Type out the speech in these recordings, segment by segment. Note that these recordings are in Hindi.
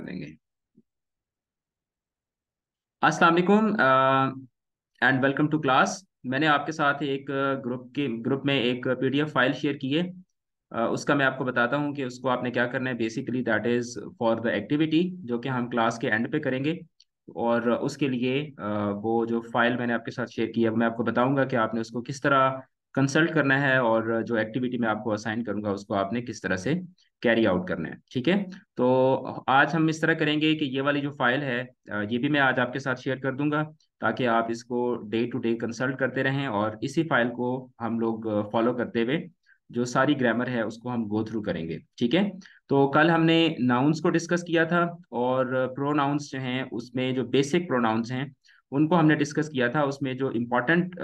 देंगे अस्सलाम वालेकुम एंड वेलकम टू क्लास मैंने आपके साथ एक ग्रुप के ग्रुप में एक पीडीएफ फ़ाइल शेयर की है। उसका मैं आपको बताता हूँ कि उसको आपने क्या करना है। Basically that is for the activity जो कि हम क्लास के एंड पे करेंगे। और उसके लिए वो जो फ़ाइल मैंने आपके साथ शेयर की है मैं आपको बताऊँगा कि आपने उसको किस तरह कंसल्ट करना है और जो एक्टिविटी मैं आपको असाइन करूँगा, उसको आपने किस तरह से कैरी आउट करना है, ठीक है? तो आज हम इस तरह करेंगे कि ये वाली जो फ़ाइल है ये भी मैं आज आपके साथ शेयर कर दूँगा, ताकि आप इसको डे टू डे कंसल्ट करते रहें और इसी फ़ाइल को हम लोग फॉलो करते हुए जो सारी ग्रामर है, उसको हम गो थ्रू करेंगे, ठीक है? तो कल हमने नाउन्स को डिस्कस किया था और प्रोनाउंस जो हैं, उसमें जो बेसिक प्रोनाउंस हैं उनको हमने डिस्कस किया था, उसमें जो इम्पोर्टेंट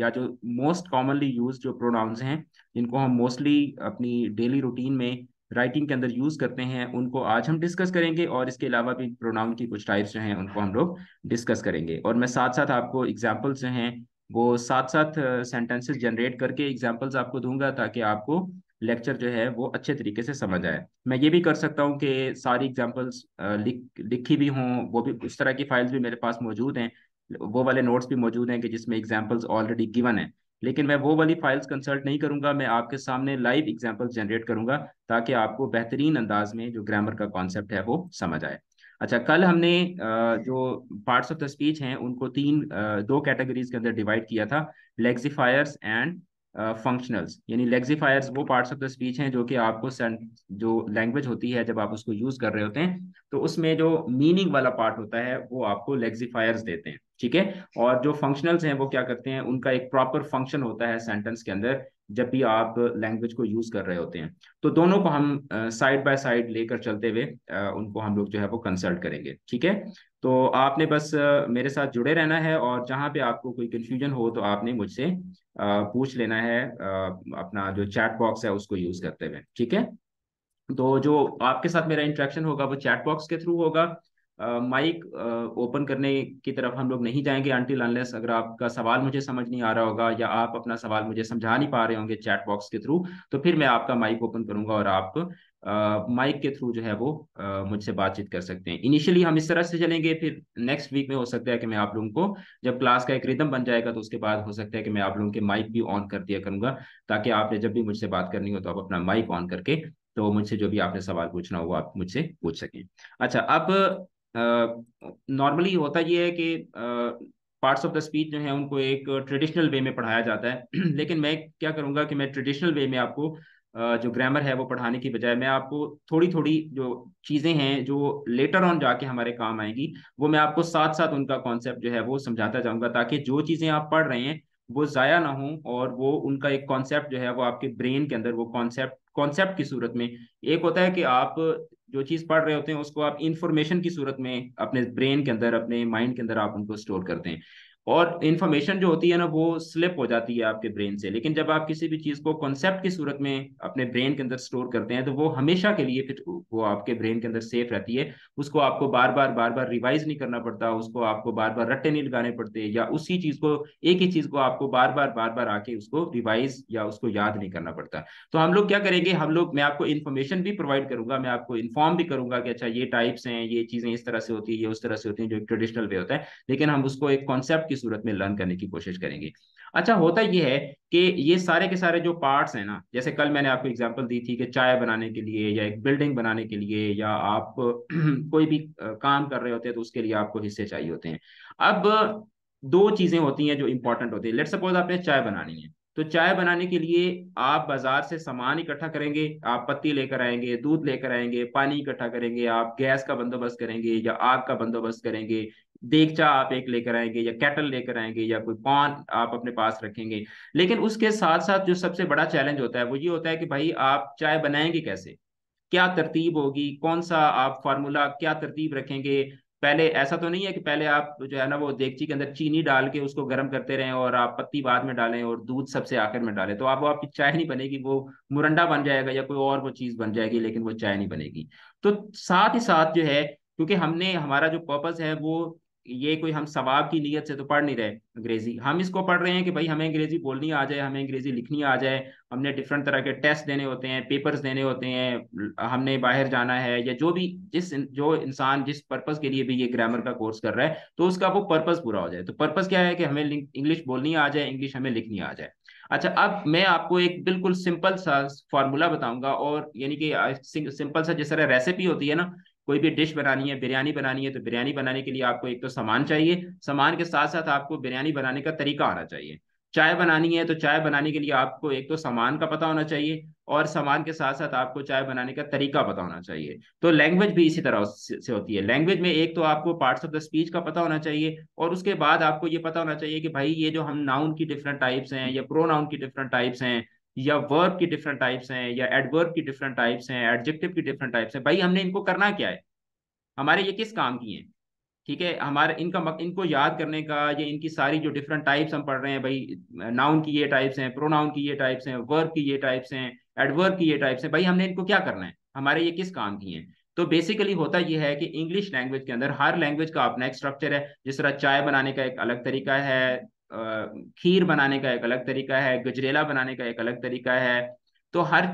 या जो मोस्ट कॉमनली यूज़ जो प्रोनाउंस हैं, जिनको हम मोस्टली अपनी डेली रूटीन में राइटिंग के अंदर यूज़ करते हैं, उनको आज हम डिस्कस करेंगे और इसके अलावा भी प्रोनाउन की कुछ टाइप्स जो हैं, उनको हम लोग डिस्कस करेंगे। और मैं साथ साथ आपको एग्जाम्पल्स जो हैं, वो साथ साथ सेंटेंसेस जनरेट करके एग्जाम्पल्स आपको दूँगा ताकि आपको लेक्चर जो है वो अच्छे तरीके से समझ आए। मैं ये भी कर सकता हूँ कि सारी एग्जाम्पल्स लिख, लिखी भी हों, वो भी, उस तरह की फाइल्स भी मेरे पास मौजूद हैं, वो वाले नोट्स भी मौजूद हैं कि जिसमें एग्जाम्पल्स ऑलरेडी गिवन है। लेकिन मैं वो वाली फाइल्स कंसल्ट नहीं करूँगा, मैं आपके सामने लाइव एग्जाम्पल्स जनरेट करूँगा, ताकि आपको बेहतरीन अंदाज में जो ग्रामर का कॉन्सेप्ट है वो समझ आए। अच्छा कल हमने जो पार्ट्स ऑफ़ द स्पीच हैं, उनको तीन दो कैटेगरीज के अंदर डिवाइड किया था लेग्जिफायर्स एंड फंक्शनल्स यानी लेग्जीफायर्स वो पार्ट्स ऑफ़ द स्पीच हैं जो कि आपको जो लैंग्वेज होती है जब आप उसको यूज़ कर रहे होते हैं तो उसमें जो मीनिंग वाला पार्ट होता है वो आपको लेग्जीफायर्स देते हैं, ठीक है? और जो फंक्शनल्स हैं वो क्या करते हैं, उनका एक प्रॉपर फ़ंक्शन होता है सेंटेंस के अंदर जब भी आप लैंग्वेज को यूज़ कर रहे होते हैं। तो दोनों को हम साइड बाय साइड लेकर चलते हुए उनको हम लोग जो है वो कंसल्ट करेंगे, ठीक है? तो आपने बस मेरे साथ जुड़े रहना है और जहाँ पे आपको कोई कंफ्यूजन हो तो आपने मुझसे पूछ लेना है अपना जो चैट बॉक्स है उसको यूज़ करते हुए, ठीक है? तो जो आपके साथ मेरा इंट्रैक्शन होगा वो चैट बॉक्स के थ्रू होगा। माइक ओपन करने की तरफ़ हम लोग नहीं जाएँगे अनटिल अनलेस अगर आपका सवाल मुझे समझ नहीं आ रहा होगा या आप अपना सवाल मुझे समझा नहीं पा रहे होंगे चैट बॉक्स के थ्रू तो फिर मैं आपका माइक ओपन करूँगा और आप माइक के थ्रू जो है वो मुझसे बातचीत कर सकते हैं। इनिशियली हम इस तरह से चलेंगे, फिर नेक्स्ट वीक में हो सकता है कि मैं आप लोगों को, जब क्लास का एक रिदम बन जाएगा तो उसके बाद हो सकता है कि मैं आप लोगों के माइक भी ऑन कर दिया करूँगा, ताकि आपने जब भी मुझसे बात करनी हो तो आप अपना माइक ऑन करके तो मुझसे जो भी आपने सवाल पूछना हो आप मुझसे पूछ सकें। अच्छा अब नॉर्मली होता ये है कि पार्ट्स ऑफ़ द स्पीच जो है उनको एक ट्रेडिशनल वे में पढ़ाया जाता है। लेकिन मैं क्या करूँगा कि मैं ट्रेडिशनल वे में आपको जो ग्रामर है वो पढ़ाने की बजाय मैं आपको थोड़ी थोड़ी जो चीज़ें हैं जो लेटर ऑन जाके हमारे काम आएँगी, वो मैं आपको साथ साथ उनका कॉन्सेप्ट जो है वो समझाता जाऊँगा ताकि जो चीज़ें आप पढ़ रहे हैं, वो ज़ाया ना हो और वो उनका एक कॉन्सेप्ट जो है वो आपके ब्रेन के अंदर वो कॉन्सेप्ट कॉन्सेप्ट की सूरत में, एक होता है कि आप जो चीज़ पढ़ रहे होते हैं, उसको आप इंफॉर्मेशन की सूरत में अपने ब्रेन के अंदर, अपने माइंड के अंदर आप उनको स्टोर करते हैं। और इन्फॉर्मेशन जो होती है ना, वो स्लिप हो जाती है आपके ब्रेन से। लेकिन जब आप किसी भी चीज़ को कॉन्सेप्ट की सूरत में अपने ब्रेन के अंदर स्टोर करते हैं तो वो हमेशा के लिए फिर वो आपके ब्रेन के अंदर सेफ़ रहती है। उसको आपको बार बार बार बार रिवाइज नहीं करना पड़ता, उसको आपको बार बार रट्टे नहीं लगाने पड़ते, या उसी चीज़ को, एक ही चीज़ को आपको बार बार बार बार आके उसको रिवाइज या उसको याद नहीं करना पड़ता। तो हम लोग क्या करेंगे, हम लोग, मैं आपको इन्फॉर्मेशन भी प्रोवाइड करूँगा, मैं आपको इन्फॉर्म भी करूँगा कि अच्छा ये टाइप्स हैं, ये चीज़ें इस तरह से होती है, ये उस तरह से होती है, जो ट्रेडिशनल वे होता है। लेकिन हम उसको एक कॉन्सेप्ट सूरत में लर्न करने की कोशिश करेंगे। अच्छा होता ये है कि ये सारे के सारे जो पार्ट्स हैं ना, जैसे कल मैंने आपको एग्जांपल दी थी कि चाय बनाने के लिए या एक बिल्डिंग बनाने के लिए या आप कोई भी काम कर रहे होते हैं तो उसके लिए आपको हिस्से चाहिए होते हैं। अब दो चीज़ें होती हैं जो इंपॉर्टेंट होती है। लेट सपोज़ आपने चाय बनानी है। तो चाय बनाने के लिए आप बाज़ार से सामान इकट्ठा करेंगे, आप पत्ती लेकर आएँगे, दूध लेकर आएँगे, पानी इकट्ठा करेंगे, आप गैस का बंदोबस्त करेंगे या आग का बंदोबस्त करेंगे देगचा आप एक लेकर आएँगे या कैटल लेकर आएँगे या कोई पान आप अपने पास रखेंगे। लेकिन उसके साथ साथ जो सबसे बड़ा चैलेंज होता है, वो ये होता है कि भाई आप चाय बनाएँगे कैसे? क्या तरतीब होगी? कौन सा आप फार्मूला क्या तरतीब रखेंगे? पहले ऐसा तो नहीं है कि पहले आप जो है ना वो देगची के अंदर चीनी डाल के उसको गर्म करते रहें और आप पत्ती बाद में डालें और दूध सबसे आखिर में डालें। तो आप, वो आपकी चाय नहीं बनेगी, वो मुरंडा बन जाएगा या कोई और वो चीज़ बन जाएगी, लेकिन वो चाय नहीं बनेगी। तो साथ ही साथ जो है, क्योंकि हमने, हमारा जो पर्पज़ है वो ये कोई हम सवाब की नीयत से तो पढ़ नहीं रहे अंग्रेज़ी। हम इसको पढ़ रहे हैं कि भाई हमें अंग्रेज़ी बोलनी आ जाए, हमें अंग्रेज़ी लिखनी आ जाए, हमने डिफरेंट तरह के टेस्ट देने होते हैं पेपर्स देने होते हैं, हमने बाहर जाना है या जो भी जिस जो इंसान जिस पर्पज के लिए भी ये ग्रामर का कोर्स कर रहा है तो उसका वो पर्पज पूरा हो जाए। तो पर्पज क्या है कि हमें इंग्लिश बोलनी आ जाए इंग्लिश हमें लिखनी आ जाए। अच्छा अब मैं आपको एक बिल्कुल सिंपल सा फॉर्मूला बताऊँगा और यानी कि सिंपल सा जिस तरह रेसिपी होती है ना कोई भी डिश बनानी है, बिरयानी बनानी है तो बिरयानी बनाने के लिए आपको एक तो सामान चाहिए। सामान के साथ साथ आपको बिरयानी बनाने का तरीका आना चाहिए। चाय बनानी है तो चाय बनाने के लिए आपको एक तो सामान का पता होना चाहिए और सामान के साथ साथ आपको चाय बनाने का तरीका पता होना चाहिए। तो लैंग्वेज भी इसी तरह से होती है। लैंग्वेज में एक तो आपको पार्ट्स ऑफ़ द स्पीच का पता होना चाहिए और उसके बाद आपको ये पता होना चाहिए कि भाई ये जो हम नाउन की डिफरेंट टाइप्स हैं या प्रो नाउन की डिफरेंट टाइप्स हैं या वर्ब की डिफरेंट टाइप्स हैं या एडवर्ब की डिफरेंट टाइप्स हैं एडजेक्टिव की डिफरेंट टाइप्स हैं। भाई हमने इनको करना क्या है? हमारे ये किस काम की हैं? ठीक है हमारे इनका मक, इनको याद करने का या इनकी सारी जो डिफरेंट टाइप्स हम पढ़ रहे हैं भाई नाउन की ये टाइप्स हैं प्रोनाउन की ये टाइप्स हैं वर्ब की ये टाइप्स हैं एडवर्ब की ये टाइप्स हैं। भाई हमने इनको क्या करना है? हमारे ये किस काम की हैं? तो बेसिकली होता यह है कि इंग्लिश लैंग्वेज के अंदर हर लैंग्वेज का अपना एक स्ट्रक्चर है। जिस तरह चाय बनाने का एक अलग तरीका है खीर बनाने का एक अलग तरीका है, गजरेला बनाने का एक अलग तरीका है। तो हर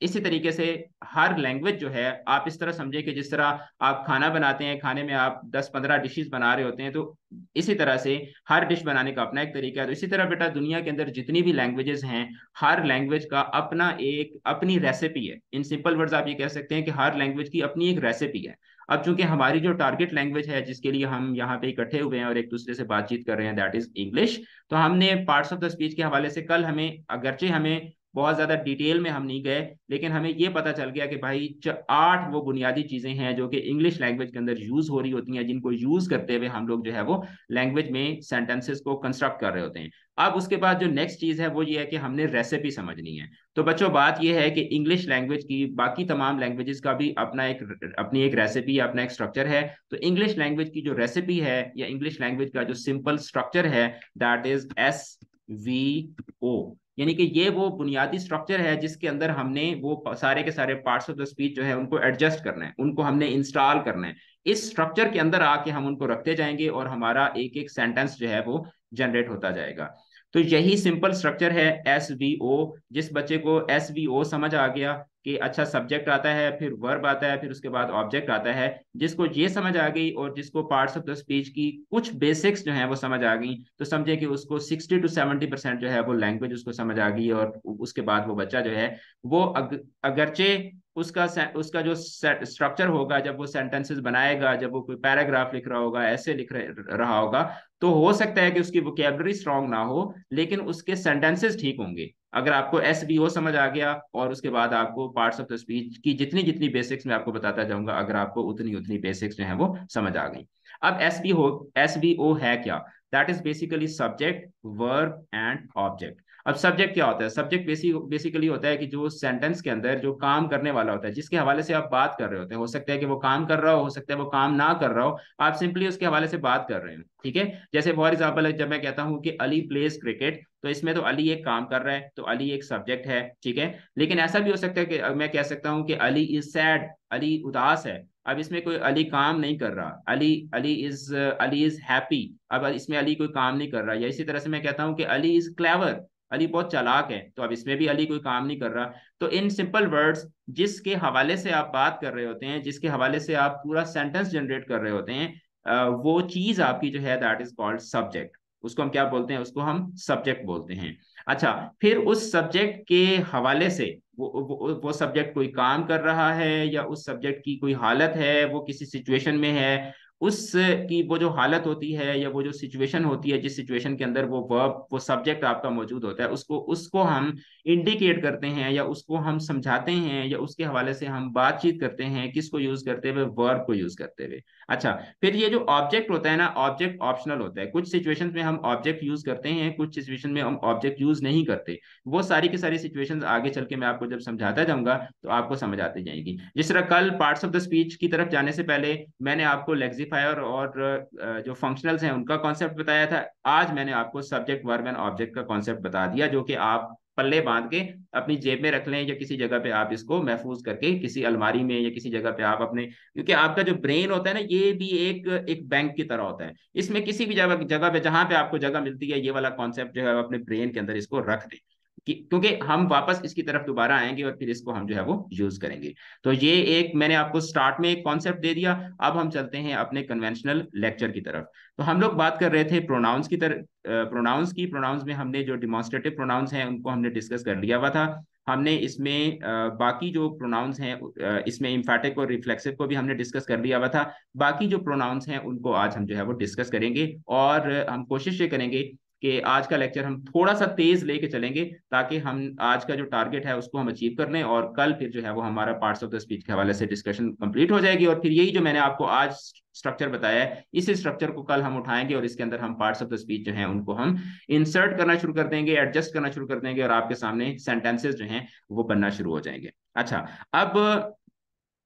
इसी तरीके से हर लैंग्वेज जो है, आप इस तरह समझे कि जिस तरह आप खाना बनाते हैं, खाने में आप 10-15 डिशेस बना रहे होते हैं तो इसी तरह से हर डिश बनाने का अपना एक तरीका है। तो इसी तरह बेटा दुनिया के अंदर जितनी भी लैंग्वेजेस हैं, हर लैंग्वेज का अपना एक, अपनी रेसिपी है। इन सिंपल वर्ड्स आप ये कह सकते हैं कि हर लैंग्वेज की अपनी एक रेसिपी है। अब चूँकि हमारी जो टारगेट लैंग्वेज है, जिसके लिए हम यहाँ पे इकट्ठे हुए हैं और एक दूसरे से बातचीत कर रहे हैं दैट इज़ इंग्लिश तो हमने पार्ट्स ऑफ़ द स्पीच के हवाले से कल हमें, अगरचे हमें बहुत ज़्यादा डिटेल में हम नहीं गए, लेकिन हमें ये पता चल गया कि भाई आठ वो बुनियादी चीज़ें हैं जो कि इंग्लिश लैंग्वेज के अंदर यूज़ हो रही होती हैं, जिनको यूज़ करते हुए हम लोग जो है वो लैंग्वेज में सेंटेंसेस को कंस्ट्रक्ट कर रहे होते हैं। अब उसके बाद जो नेक्स्ट चीज़ है वो ये है कि हमने रेसिपी समझनी है। तो बच्चों, बात ये है कि इंग्लिश लैंग्वेज की बाकी तमाम लैंग्वेजेस का भी अपना एक, अपनी एक रेसिपी अपना एक स्ट्रक्चर है। तो इंग्लिश लैंग्वेज की जो रेसिपी है या इंग्लिश लैंग्वेज का जो सिंपल स्ट्रक्चर है that is S V O यानी कि ये वो बुनियादी स्ट्रक्चर है जिसके अंदर हमने वो सारे के सारे पार्ट्स ऑफ़ द स्पीच जो है उनको एडजस्ट करना है, उनको हमने इंस्टॉल करना है। इस स्ट्रक्चर के अंदर आके हम उनको रखते जाएँगे और हमारा एक एक सेंटेंस जो है वो जनरेट होता जाएगा। तो यही सिंपल स्ट्रक्चर है एस वी ओ जिस बच्चे को एस वी ओ समझ आ गया कि अच्छा सब्जेक्ट आता है फिर वर्ब आता है फिर उसके बाद ऑब्जेक्ट आता है जिसको ये समझ आ गई और जिसको पार्ट्स ऑफ़ द स्पीच की कुछ बेसिक्स जो है वो समझ आ गई तो समझे कि उसको 60 टू 70 परसेंट जो है वो लैंग्वेज उसको समझ आ गई और उसके बाद वो बच्चा जो है वो अग, अगरचे उसका उसका जो स्ट्रक्चर होगा, जब वो सेंटेंसेस बनाएगा, जब वो कोई पैराग्राफ लिख रहा होगा ऐसे लिख रहा होगा तो हो सकता है कि उसकी वोकेबलरी स्ट्रांग ना हो, लेकिन उसके सेंटेंसेस ठीक होंगे। अगर आपको एस बी ओ समझ आ गया, और उसके बाद आपको पार्ट्स ऑफ़ द स्पीच की जितनी जितनी बेसिक्स मैं आपको बताता जाऊँगा, अगर आपको उतनी उतनी बेसिक्स जो है वो समझ आ गई। अब एस बी हो एस बी ओ है क्या? That is basically subject verb and object अब सब्जेक्ट क्या होता है? सब्जेक्ट बेसिक बेसिकली होता है कि जो सेंटेंस के अंदर जो काम करने वाला होता है, जिसके हवाले से आप बात कर रहे होते हैं, हो सकता है कि वो काम कर रहा हो हो सकता है वो काम ना कर रहा हो, आप सिंपली उसके हवाले से बात कर रहे हैं, ठीक है? जैसे फॉर एग्ज़ाम्पल जब मैं कहता हूँ कि अली प्लेस क्रिकेट तो इसमें तो अली एक काम कर रहा है तो अली एक सब्जेक्ट है, ठीक है? लेकिन ऐसा भी हो सकता है कि मैं कह सकता हूँ कि अली इज़ सैड अली उदास है, अब इसमें कोई अली काम नहीं कर रहा Ali Ali is Ali is happy अब इसमें अली कोई काम नहीं कर रहा, या इसी तरह से मैं कहता हूँ कि अली इज़ क्लेवर अली बहुत चालाक है तो अब इसमें भी अली कोई काम नहीं कर रहा। तो इन सिंपल वर्ड्स जिसके हवाले से आप बात कर रहे होते हैं जिसके हवाले से आप पूरा सेंटेंस जनरेट कर रहे होते हैं वो चीज़ आपकी जो है दैट इज़ कॉल्ड सब्जेक्ट उसको हम क्या बोलते हैं? उसको हम सब्जेक्ट बोलते हैं। अच्छा फिर उस सब्जेक्ट के हवाले से वो वो, वो सब्जेक्ट कोई काम कर रहा है या उस सब्जेक्ट की कोई हालत है वो किसी सिचुएशन में है उस की वो जो हालत होती है या वो जो सिचुएशन होती है, जिस सिचुएशन के अंदर वो वर्ब वो सब्जेक्ट आपका मौजूद होता है, उसको उसको हम इंडिकेट करते हैं या उसको हम समझाते हैं या उसके हवाले से हम बातचीत करते हैं, किसको यूज़ करते हुए वर्ब को यूज़ करते हुए। अच्छा फिर ये जो ऑब्जेक्ट होता है ना ऑब्जेक्ट ऑप्शनल होता है। कुछ सिचुएशन में हम ऑब्जेक्ट यूज़ करते हैं, कुछ सिचुएशन में हम ऑब्जेक्ट यूज़ नहीं करते। वो सारी की सारी सिचुएशन आगे चल के मैं आपको जब समझाता जाऊँगा तो आपको समझ आती जाएगी। जिस तरह कल पार्ट्स ऑफ़ द स्पीच की तरफ़ जाने से पहले मैंने आपको लेग्जी क्लासिफायर और जो फंक्शनल्स हैं, उनका कॉन्सेप्ट बताया था। आज मैंने आपको सब्जेक्ट वर्ब एंड ऑब्जेक्ट का कॉन्सेप्ट बता दिया, जो कि आप पल्ले बाँध के अपनी जेब में रख लें या किसी जगह पे आप इसको महफूज करके किसी अलमारी में या किसी जगह पे आप अपने, क्योंकि आपका जो ब्रेन होता है ना, ये भी एक एक बैंक की तरह होता है। इसमें किसी भी जगह जगह पे जहाँ पे आपको जगह मिलती है, ये वाला कॉन्सेप्ट जो है अपने ब्रेन के अंदर इसको रख दें। क्योंकि हम वापस इसकी तरफ़ दोबारा आएँगे और फिर इसको हम जो है वो यूज़ करेंगे। तो ये एक मैंने आपको स्टार्ट में एक कॉन्सेप्ट दे दिया, अब हम चलते हैं अपने कन्वेंशनल लेक्चर की तरफ़। तो हम लोग बात कर रहे थे प्रोनाउंस की तरफ़ प्रोनाउंस की। प्रोनाउंस में हमने जो डिमॉन्स्ट्रेटिव प्रोनाउंस हैं, उनको हमने डिस्कस कर लिया हुआ था। हमने इसमें बाकी जो प्रोनाउंस हैं इसमें इम्फेटिक और रिफ्लेक्सिव को भी हमने डिस्कस कर लिया हुआ था। बाकी जो प्रोनाउंस हैं, उनको आज हम जो है वो डिस्कस करेंगे और हम कोशिश ये करेंगे कि आज का लेक्चर हम थोड़ा सा तेज लेके चलेंगे ताकि हम, आज का जो टारगेट है उसको हम अचीव कर लें और कल फिर जो है वो हमारा पार्ट्स ऑफ़ द स्पीच के हवाले से डिस्कशन कंप्लीट हो जाएगी और फिर यही जो मैंने आपको आज स्ट्रक्चर बताया है, इस स्ट्रक्चर को कल हम उठाएँगे और इसके अंदर हम पार्ट्स ऑफ़ द स्पीच जो है उनको हम इंसर्ट करना शुरू कर देंगे एडजस्ट करना शुरू कर देंगे और आपके सामने सेंटेंसेज जो हैं वो बनना शुरू हो जाएँगे। अच्छा अब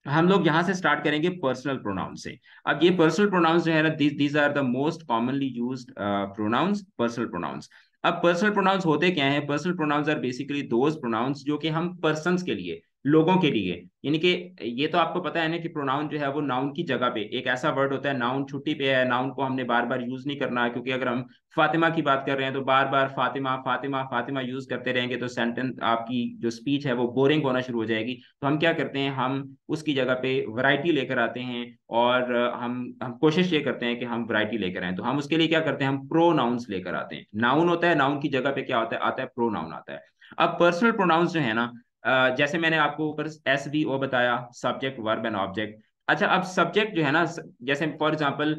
हम लोग यहाँ से स्टार्ट करेंगे पर्सनल प्रोनाउन से। अब ये पर्सनल प्रोनाउंस जो है ना these are the most commonly use pronouns personal pronouns अब पर्सनल प्रोनाउंस होते क्या है? Personal pronouns are basically those pronouns जो कि हम पर्सन के लिए लोगों के लिए। यानी कि ये तो आपको पता है ना कि प्रोनाउन जो है वो नाउन की जगह पे, एक ऐसा वर्ड होता है नाउन छुट्टी पे है नाउन को हमने बार बार यूज़ नहीं करना है क्योंकि अगर हम फातिमा की बात कर रहे हैं तो बार बार फातिमा फातिमा फातिमा यूज़ करते रहेंगे तो सेंटेंस आपकी जो स्पीच है वो बोरिंग होना शुरू हो जाएगी। तो हम क्या करते हैं, हम उसकी जगह पे वराइटी लेकर आते हैं और हम हम कोशिश ये करते हैं कि हम वराइटी लेकर आए। तो हम उसके लिए क्या करते हैं, हम प्रो लेकर आते हैं। नाउन होता है नाउन की जगह पे क्या होता है, आता है प्रो नाउन आता है। अब पर्सनल प्रोनाउंस जो है ना जैसे मैंने आपको ऊपर एस वी ओ बताया सब्जेक्ट वर्ब एंड ऑब्जेक्ट अच्छा अब सब्जेक्ट जो है ना, जैसे फॉर एग्जांपल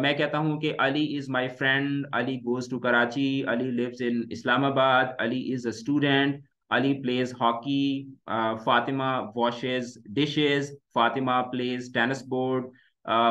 मैं कहता हूँ कि Ali is my friend Ali goes to Karachi, Ali lives in Islamabad, Ali is a student Ali plays hockey Fatima washes dishes Fatima plays tennis board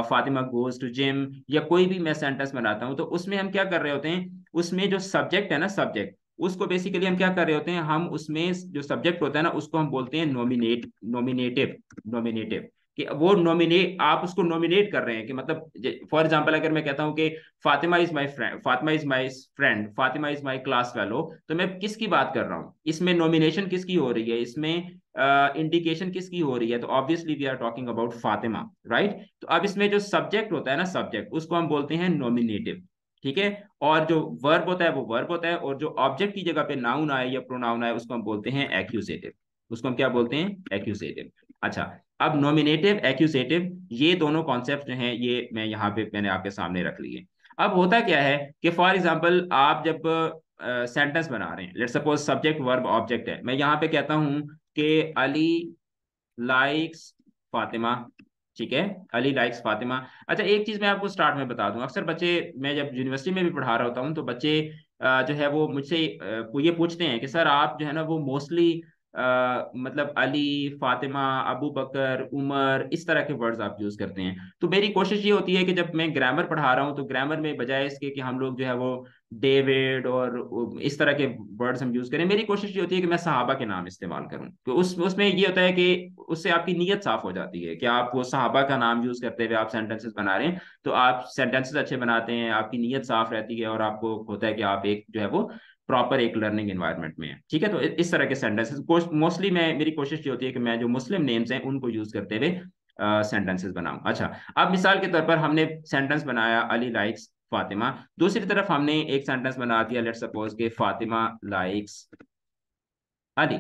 Fatima goes to gym या कोई भी मैं सेंटेंस बनाता हूँ तो उसमें हम क्या कर रहे होते हैं? उसमें जो सब्जेक्ट है ना सब्जेक्ट उसको बेसिकली हम क्या कर रहे होते हैं? हम उसमें जो सब्जेक्ट होता है ना उसको हम बोलते हैं नॉमिनेट नॉमिनेटिव नॉमिनेटिव कि वो नॉमिनेट आप उसको नॉमिनेट कर रहे हैं कि मतलब फॉर एग्जांपल अगर मैं कहता हूँ कि Fatima is my friend Fatima is my friend Fatima is my class fellow तो मैं किसकी बात कर रहा हूँ? इसमें नॉमिनेशन किसकी हो रही है? इसमें इंडिकेशन uh, किसकी हो रही है? तो obviously we are talking about Fatima right तो अब इसमें जो सब्जेक्ट होता है ना सब्जेक्ट उसको हम बोलते हैं नॉमिनेटिव ठीक है? और जो वर्ब होता है वो वर्ब होता है और जो ऑब्जेक्ट की जगह पे नाउन आए या प्रोनाउन आए उसको हम बोलते हैं एक्यूजेटिव उसको हम क्या बोलते हैं? एक्यूजेटिव अच्छा अब नॉमिनेटिव एक्यूजेटिव ये दोनों कॉन्सेप्ट हैं ये मैं यहाँ पे मैंने आपके सामने रख लिए. अब होता क्या है कि फॉर एग्ज़ाम्पल आप जब सेंटेंस uh, बना रहे हैं let suppose subject verb object है मैं यहाँ पे कहता हूँ कि अली लाइक्स फातिमा ठीक है? अली लाइक्स फातिमा। अच्छा एक चीज़ मैं आपको स्टार्ट में बता दूँ। अक्सर बच्चे, मैं जब यूनिवर्सिटी में भी पढ़ा रहा होता हूँ तो बच्चे जो है वो मुझसे ये पूछते हैं कि, सर, आप जो है ना, वो मोस्टली मतलब अली, फातिमा, अबू बकर, उमर, इस तरह के वर्ड्स आप यूज़ करते हैं। तो मेरी कोशिश ये होती है कि जब मैं ग्रामर पढ़ा रहा हूँ तो ग्रामर में बजाय इसके कि हम लोग जो है वो डेविड और इस तरह के वर्ड्स हम यूज़ करें, मेरी कोशिश ये होती है कि मैं सहाबा के नाम इस्तेमाल करूँ। तो उस, उसमें ये होता है कि उससे आपकी नीयत साफ़ हो जाती है कि आप वो सहाबा का नाम यूज़ करते हुए आप सेंटेंसेस बना रहे हैं तो आप सेंटेंसेस अच्छे बनाते हैं, आपकी नीयत साफ़ रहती है और आपको होता है कि आप एक जो है वो प्रॉपर एक लर्निंग एनवायरनमेंट में है। ठीक है तो इस तरह के सेंटेंसेस मोस्टली मैं मेरी कोशिश ये होती है कि मैं जो मुस्लिम नेम्स हैं उनको यूज़ करते हुए सेंटेंसेस बनाऊँ। अच्छा अब मिसाल के तौर पर हमने सेंटेंस बनाया अली लाइक्स फातिमा। दूसरी तरफ़ हमने एक सेंटेंस बना दिया लेट सपोज़ के फातिमा लाइक्स अली।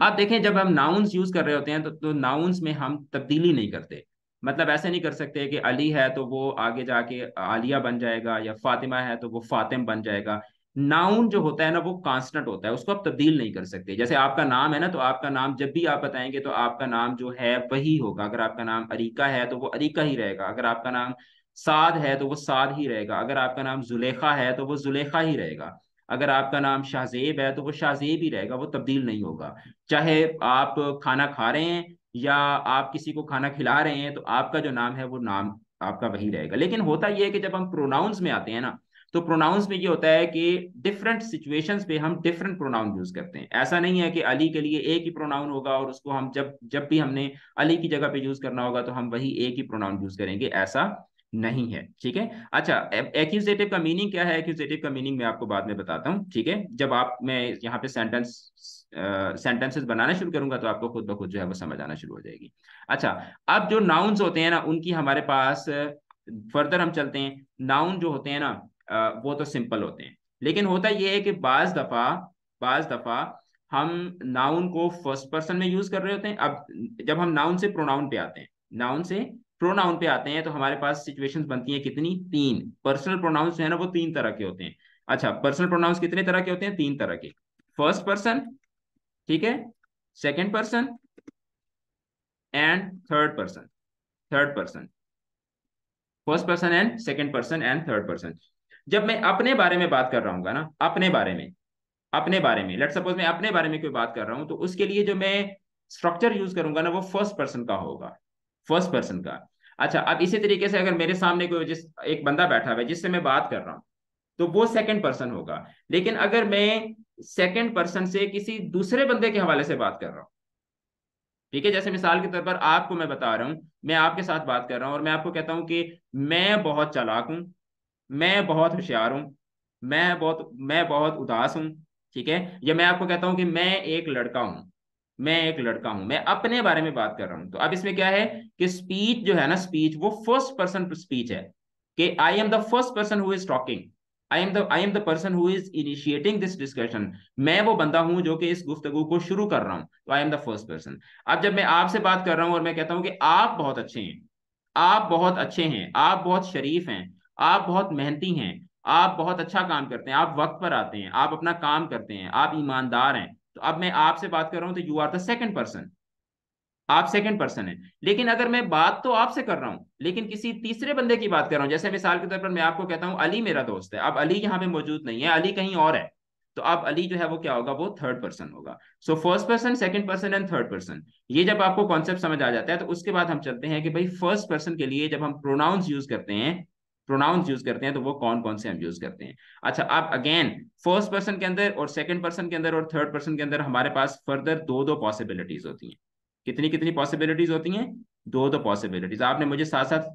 आप देखें जब हम नाउन्स यूज़ कर रहे होते हैं तो, तो नाउन्स में हम तब्दीली नहीं करते। मतलब ऐसे नहीं कर सकते कि अली है तो वो आगे जाके आलिया बन जाएगा या फातिमा है तो वो फातिम बन जाएगा। नाउन जो होता है ना, वो कांस्टेंट होता है, उसको आप तब्दील नहीं कर सकते। जैसे आपका नाम है ना तो आपका नाम जब भी आप बताएँगे तो आपका नाम जो है वही होगा। अगर आपका नाम अरीका है तो वो अरीका ही रहेगा। अगर आपका नाम साद है तो वो साद ही रहेगा। अगर आपका नाम जुलेखा है तो वो जुलेखा ही रहेगा। अगर आपका नाम शाहजेब है तो वो शाहजेब ही रहेगा, वो तब्दील नहीं होगा। चाहे आप खाना खा रहे हैं, या आप किसी को खाना खिला रहे हैं तो आपका जो नाम है, वो नाम आपका वही रहेगा। लेकिन होता यह है कि जब हम प्रोनाउंस में आते हैं ना तो प्रोनाउंस में ये होता है कि डिफरेंट सिचुएशंस पे हम डिफरेंट प्रोनाउन यूज़ करते हैं। ऐसा नहीं है कि अली के लिए एक ही प्रोनाउन होगा और उसको हम जब जब भी हमने अली की जगह पे यूज़ करना होगा तो हम वही एक ही प्रोनाउन यूज़ करेंगे। ऐसा नहीं है, ठीक है? अच्छा एक्यूजेटिव का मीनिंग क्या है? एक्यूजेटिव का मीनिंग मैं आपको बाद में बताता हूँ, ठीक है? जब आप, मैं यहाँ पे सेंटेंस सेंटेंसेस बनाना शुरू करूँगा तो आपको खुद ब खुद जो है वो समझ आना शुरू हो जाएगी। अच्छा अब जो नाउन्स होते हैं ना, उनकी हमारे पास फर्दर हम चलते हैं। नाउन जो होते हैं ना वो तो सिंपल होते हैं। लेकिन होता यह है कि बाज दफ़ा बाज दफ़ा हम नाउन को फ़र्स्ट पर्सन में यूज़ कर रहे होते हैं। अब जब हम नाउन से प्रोनाउन पे आते हैं नाउन से प्रोनाउन पे आते हैं तो हमारे पास सिचुएशंस बनती हैं कितनी? तीन। पर्सनल प्रोनाउंस है ना, वो तीन तरह के होते हैं। अच्छा पर्सनल प्रोनाउंस कितने तरह के होते हैं? तीन तरह के। फ़र्स्ट पर्सन ठीक है? Second person and third person third person first person and second person and third person जब मैं अपने बारे में बात कर रहा हूँ ना, अपने बारे में, अपने बारे में लेट सपोज़ मैं अपने बारे में कोई बात कर रहा हूँ तो उसके लिए जो मैं स्ट्रक्चर यूज़ करूँगा ना, वो फ़र्स्ट पर्सन का होगा फ़र्स्ट पर्सन का। अच्छा अब इसी तरीके से अगर मेरे सामने कोई जिस, एक बंदा बैठा हुआ है, जिससे मैं बात कर रहा हूँ तो वो सेकंड पर्सन होगा। लेकिन अगर मैं सेकंड पर्सन से किसी दूसरे बंदे के हवाले से बात कर रहा हूँ, ठीक है, जैसे मिसाल के तौर पर आपको मैं बता रहा हूँ, मैं आपके साथ बात कर रहा हूँ और मैं आपको कहता हूँ कि मैं बहुत चालाक हूँ मैं बहुत होशियार हूँ, मैं बहुत मैं बहुत उदास हूँ, ठीक है? या मैं आपको कहता हूँ कि मैं एक लड़का हूँ, मैं एक लड़का हूँ, मैं अपने बारे में बात कर रहा हूँ। तो अब इसमें क्या है कि स्पीच जो है ना स्पीच वो फ़र्स्ट पर्सन स्पीच है कि I am the first person who is talking I am the I am the person who is initiating this discussion मैं वो बंदा हूँ जो कि इस गुफ्तगु को शुरू कर रहा हूँ तो I am the first person अब जब मैं आपसे बात कर रहा हूँ और मैं कहता हूँ कि आप बहुत अच्छे हैं, आप बहुत अच्छे हैं, आप बहुत शरीफ हैं आप बहुत मेहनती हैं, आप बहुत अच्छा काम करते हैं, आप वक्त पर आते हैं, आप अपना काम करते हैं, आप ईमानदार हैं। तो अब मैं आपसे बात कर रहा हूँ तो you are the second person आप सेकंड पर्सन है। लेकिन अगर मैं बात तो आपसे कर रहा हूँ, लेकिन किसी तीसरे बंदे की बात कर रहा हूँ, जैसे मिसाल के तौर पर मैं आपको कहता हूँ, अली मेरा दोस्त है। अब अली यहाँ पे मौजूद नहीं है, अली कहीं और है। तो अब अली जो है वो क्या होगा, वो थर्ड पर्सन होगा। So first person second person and third person ये जब आपको कॉन्सेप्ट समझ आ जाता है तो उसके बाद हम चलते हैं कि भाई फ़र्स्ट पर्सन के लिए जब हम प्रोनाउंस यूज़ करते हैं प्रोनाउंस यूज़ करते हैं तो वो कौन कौन से हम यूज़ करते हैं? अच्छा अब अगेन, फ़र्स्ट पर्सन के अंदर और सेकंड पर्सन के अंदर और थर्ड पर्सन के अंदर हमारे पास फर्दर दो दो पॉसिबिलिटीज होती हैं। कितनी कितनी पॉसिबिलिटीज होती हैं? दो दो पॉसिबिलिटीज। आपने मुझे साथ साथ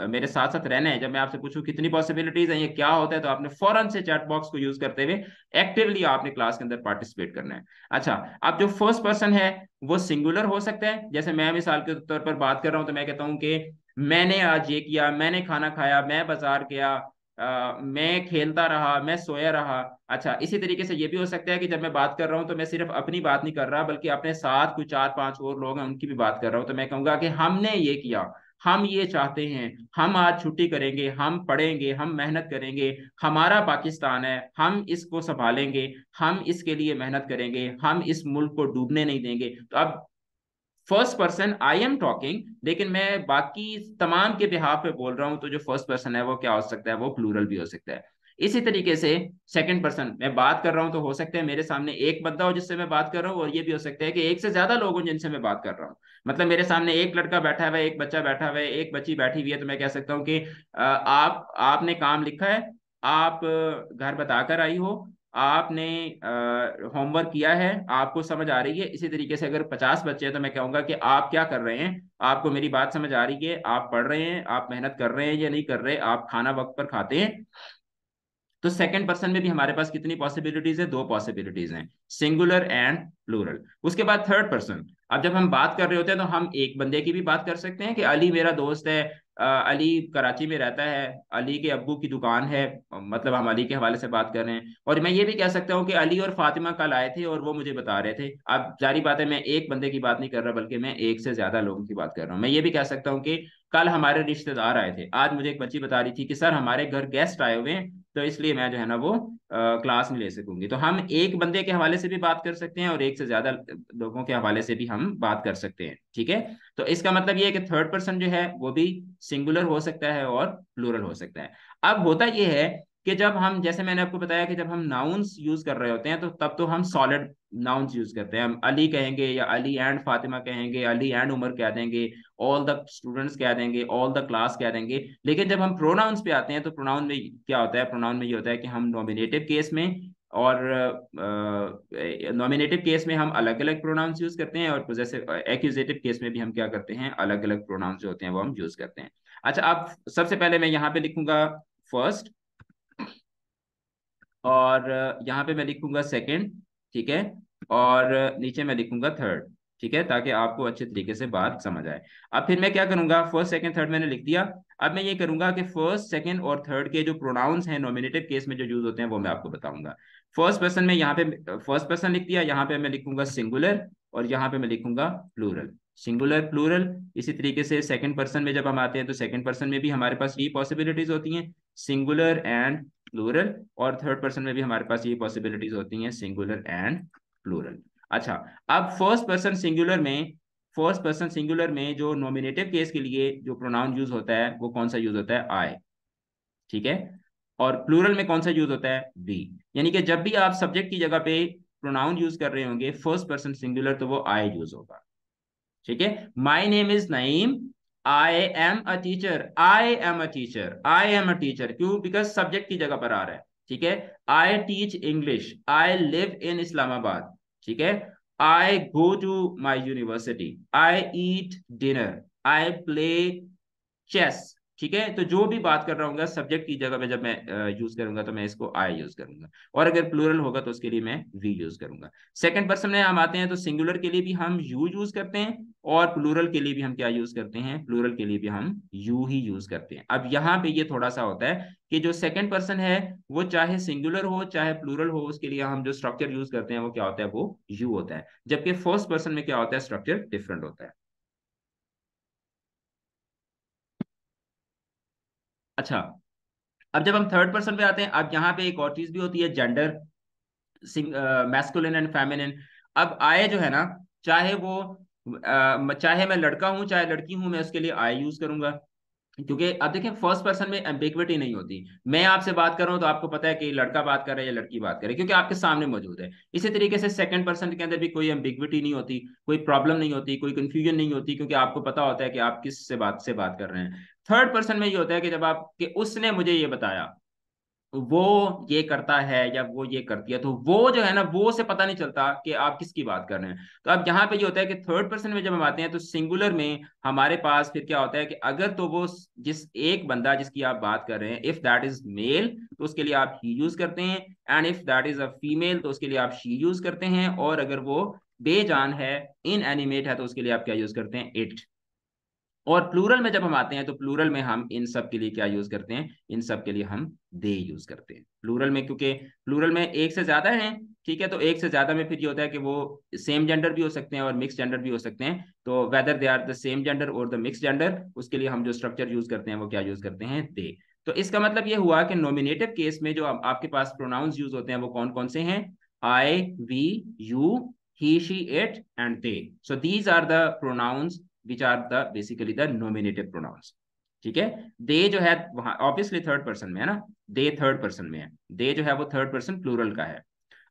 मेरे साथ साथ रहना है, जब मैं आपसे पूछूँ कितनी पॉसिबिलिटीज है, ये क्या होता है तो आपने फ़ौरन से चैट बॉक्स को यूज़ करते हुए एक्टिवली आपने क्लास के अंदर पार्टिसिपेट करना है। अच्छा अब जो फ़र्स्ट पर्सन है, वो सिंगुलर हो सकता है। जैसे मैं मिसाल के तौर पर बात कर रहा हूँ तो मैं कहता हूँ कि मैंने आज ये किया मैंने खाना खाया मैं बाज़ार गया आ, मैं खेलता रहा मैं सोया रहा। अच्छा इसी तरीके से ये भी हो सकता है कि जब मैं बात कर रहा हूँ तो मैं सिर्फ़ अपनी बात नहीं कर रहा बल्कि अपने साथ कुछ चार पाँच और लोग हैं उनकी भी बात कर रहा हूँ। तो मैं कहूँगा कि हमने ये किया हम ये चाहते हैं हम आज छुट्टी करेंगे हम पढ़ेंगे हम मेहनत करेंगे हमारा पाकिस्तान है हम इसको संभालेंगे हम इसके लिए मेहनत करेंगे हम इस मुल्क को डूबने नहीं देंगे। तो अब first person I am talking लेकिन मैं बाकी तमाम के बिहाफ पे बोल रहा हूँ तो जो फ़र्स्ट पर्सन है, वो क्या हो सकता है? वो प्लूरल भी हो सकता है। इसी तरीके से सेकंड पर्सन मैं बात कर रहा हूँ तो हो सकता है मेरे सामने एक बंदा हो जिससे मैं बात कर रहा हूँ, और ये भी हो सकता है कि एक से ज़्यादा लोग हो जिनसे मैं बात कर रहा हूँ। मतलब मेरे सामने एक लड़का बैठा हुआ है, एक बच्चा बैठा हुआ है, एक बच्ची बैठी हुई है तो मैं कह सकता हूँ कि आप, आपने काम लिखा है, आप घर बताकर आई हो आपने होमवर्क किया है, आपको समझ आ रही है। इसी तरीके से अगर पचास बच्चे हैं तो मैं कहूँगा कि आप क्या कर रहे हैं? आपको मेरी बात समझ आ रही है, आप पढ़ रहे हैं, आप मेहनत कर रहे हैं या नहीं कर रहे, आप खाना वक्त पर खाते हैं। तो सेकंड पर्सन में भी हमारे पास कितनी पॉसिबिलिटीज है? दो पॉसिबिलिटीज हैं सिंगुलर एंड प्लूरल उसके बाद थर्ड पर्सन अब जब हम बात कर रहे होते हैं तो हम एक बंदे की भी बात कर सकते हैं कि अली मेरा दोस्त है अली कराची में रहता है। अली के अबू की दुकान है मतलब हम अली के हवाले से बात कर रहे हैं। और मैं ये भी कह सकता हूँ कि अली और फातिमा कल आए थे और वो मुझे बता रहे थे। अब जारी बात है मैं एक बंदे की बात नहीं कर रहा, बल्कि मैं एक से ज़्यादा लोगों की बात कर रहा हूँ। मैं ये भी कह सकता हूँ कि कल हमारे रिश्तेदार आए थे। आज मुझे एक बच्ची बता रही थी कि, सर, हमारे घर गेस्ट आए हुए हैं। तो इसलिए मैं जो है ना वो क्लास नहीं ले सकूँगी। तो हम एक बंदे के हवाले से भी बात कर सकते हैं और एक से ज़्यादा लोगों के हवाले से भी हम बात कर सकते हैं, ठीक है? तो इसका मतलब ये है कि थर्ड पर्सन जो है, वो भी सिंगुलर हो सकता है और प्लूरल हो सकता है। अब होता यह है कि जब हम, जैसे मैंने आपको बताया कि जब हम नाउन्स यूज़ कर रहे होते हैं तो तब तो हम सॉलिड नाउन्स यूज़ करते हैं। हम अली कहेंगे या अली एंड फातिमा कहेंगे, अली एंड उमर कह देंगे ऑल द स्टूडेंट्स कह देंगे ऑल द क्लास कह देंगे। लेकिन जब हम प्रोनाउंस पे आते हैं तो प्रोनाउन में क्या होता है? प्रोनाउन में ये होता है कि हम नॉमिनेटिव केस में और नॉमिनेटिव केस में हम अलग अलग प्रोनाउंस यूज़ करते हैं और जैसे एक्यूजेटिव केस में भी हम क्या करते हैं? अलग अलग प्रोनाउंस जो होते हैं, वो हम यूज़ करते हैं। अच्छा अब सबसे पहले मैं यहाँ पे लिखूँगा फ़र्स्ट और यहाँ पे मैं लिखूँगा सेकंड ठीक है? और नीचे मैं लिखूँगा थर्ड ठीक है? ताकि आपको अच्छे तरीके से बात समझ आए। अब फिर मैं क्या करूँगा? फ़र्स्ट सेकंड थर्ड मैंने लिख दिया। अब मैं ये करूँगा कि फ़र्स्ट सेकंड और थर्ड के जो प्रोनाउंस हैं नॉमिनेटिव केस में जो यूज़ होते हैं, वो मैं आपको बताऊँगा। फ़र्स्ट पर्सन में यहाँ पे फ़र्स्ट पर्सन लिख दिया, यहाँ पे मैं लिखूँगा सिंगुलर और यहाँ पे मैं लिखूँगा प्लूरल सिंगुलर प्लूरल इसी तरीके से सेकंड पर्सन में जब हम आते हैं तो सेकंड पर्सन में भी हमारे पास ये पॉसिबिलिटीज होती हैं। सिंगुलर एंड प्लूरल और थर्ड पर्सन में भी हमारे पास ये पॉसिबिलिटीज होती हैं सिंगुलर एंड प्लूरल अच्छा अब फ़र्स्ट पर्सन सिंगुलर में फ़र्स्ट पर्सन सिंगुलर में जो नॉमिनेटिव केस के लिए जो प्रोनाउन यूज़ होता है, वो कौन सा यूज़ होता है? आई ठीक है? और प्लूरल में कौन सा यूज़ होता है? वी यानी कि जब भी आप सब्जेक्ट की जगह पे प्रोनाउन यूज़ कर रहे होंगे फ़र्स्ट पर्सन सिंगुलर तो वो आई यूज़ होगा। ठीक है? My name is Naeem I am a teacher I am a teacher I am a teacher क्यों? बिकॉज़ सब्जेक्ट की जगह पर आ रहा है। ठीक है? I teach English I live in Islamabad ठीक है? I go to my university I eat dinner I play chess ठीक है? तो जो भी बात कर रहा हूँ सब्जेक्ट की जगह पे जब मैं यूज़ करूँगा तो मैं इसको आई यूज़ करूँगा। और अगर प्लूरल होगा तो उसके लिए मैं वी यूज़ करूँगा। सेकंड पर्सन में हम आते हैं तो सिंगुलर के लिए भी हम यू यूज़ करते हैं, और प्लूरल के लिए भी हम क्या यूज़ करते हैं? प्लूरल के लिए भी हम यू ही यूज़ करते हैं। अब यहाँ पे ये थोड़ा सा होता है कि जो सेकंड पर्सन है, वो चाहे सिंगुलर हो, चाहे प्लूरल हो, उसके लिए हम जो स्ट्रक्चर यूज़ करते हैं, वो क्या होता है? वो यू होता है। जबकि फ़र्स्ट पर्सन में क्या होता है? स्ट्रक्चर डिफरेंट होता है। अच्छा अब जब हम थर्ड पर्सन पे आते हैं अब यहाँ पे एक और चीज़ भी होती है जेंडर मैस्कुलिन एंड फेमिनिन अब आय जो है ना चाहे वो आ, चाहे मैं लड़का हूँ चाहे लड़की हूँ मैं उसके लिए आय यूज़ करूँगा। क्योंकि अब देखें फ़र्स्ट पर्सन में एम्बिग्विटी नहीं होती। मैं आपसे बात कर रहा हूँ तो आपको पता है कि लड़का बात कर रहा है या लड़की बात कर रही है, क्योंकि आपके सामने मौजूद है। इसी तरीके से सेकंड पर्सन के अंदर भी कोई एम्बिग्विटी नहीं होती, कोई प्रॉब्लम नहीं होती, कोई कंफ्यूजन नहीं होती, क्योंकि आपको पता होता है कि आप किस से बात से बात कर रहे हैं। थर्ड पर्सन में ये होता है कि जब आपके, उसने मुझे ये बताया वो ये करता है या वो ये करती है तो वो जो है ना, वो से पता नहीं चलता कि आप किसकी बात कर रहे हैं। तो अब यहाँ पे ये होता है कि थर्ड पर्सन में जब हम आते हैं तो सिंगुलर में हमारे पास फिर क्या होता है कि अगर तो वो जिस एक बंदा जिसकी आप बात कर रहे हैं इफ़ दैट इज़ मेल तो उसके लिए आप ही यूज़ करते हैं and if that is a female तो उसके लिए आप शी यूज़ करते हैं, और अगर वो बेजान है इन एनिमेट है तो उसके लिए आप क्या यूज़ करते हैं इट और प्लूरल में जब हम आते हैं तो प्लूरल में हम इन सब के लिए क्या यूज़ करते हैं? इन सब के लिए हम दे यूज़ करते हैं। प्लूरल में क्योंकि प्लूरल में एक से ज़्यादा है, ठीक है तो एक से ज़्यादा में फिर ये होता है कि वो सेम जेंडर भी हो सकते हैं और मिक्स जेंडर भी हो सकते हैं। तो whether they are the same gender और द मिक्स जेंडर उसके लिए हम जो स्ट्रक्चर यूज़ करते हैं, वो क्या यूज़ करते हैं? दे तो इसका मतलब ये हुआ कि नॉमिनेटिव केस में जो आपके पास प्रोनाउंस यूज़ होते हैं, वो कौन कौन से हैं? I we you he she it and they so these are the pronouns which are the basically the nominative pronouns ठीक है? दे जो है वहाँ ऑब्वियसली थर्ड पर्सन में है ना? दे थर्ड पर्सन में है। दे जो है वो थर्ड पर्सन प्लूरल का है।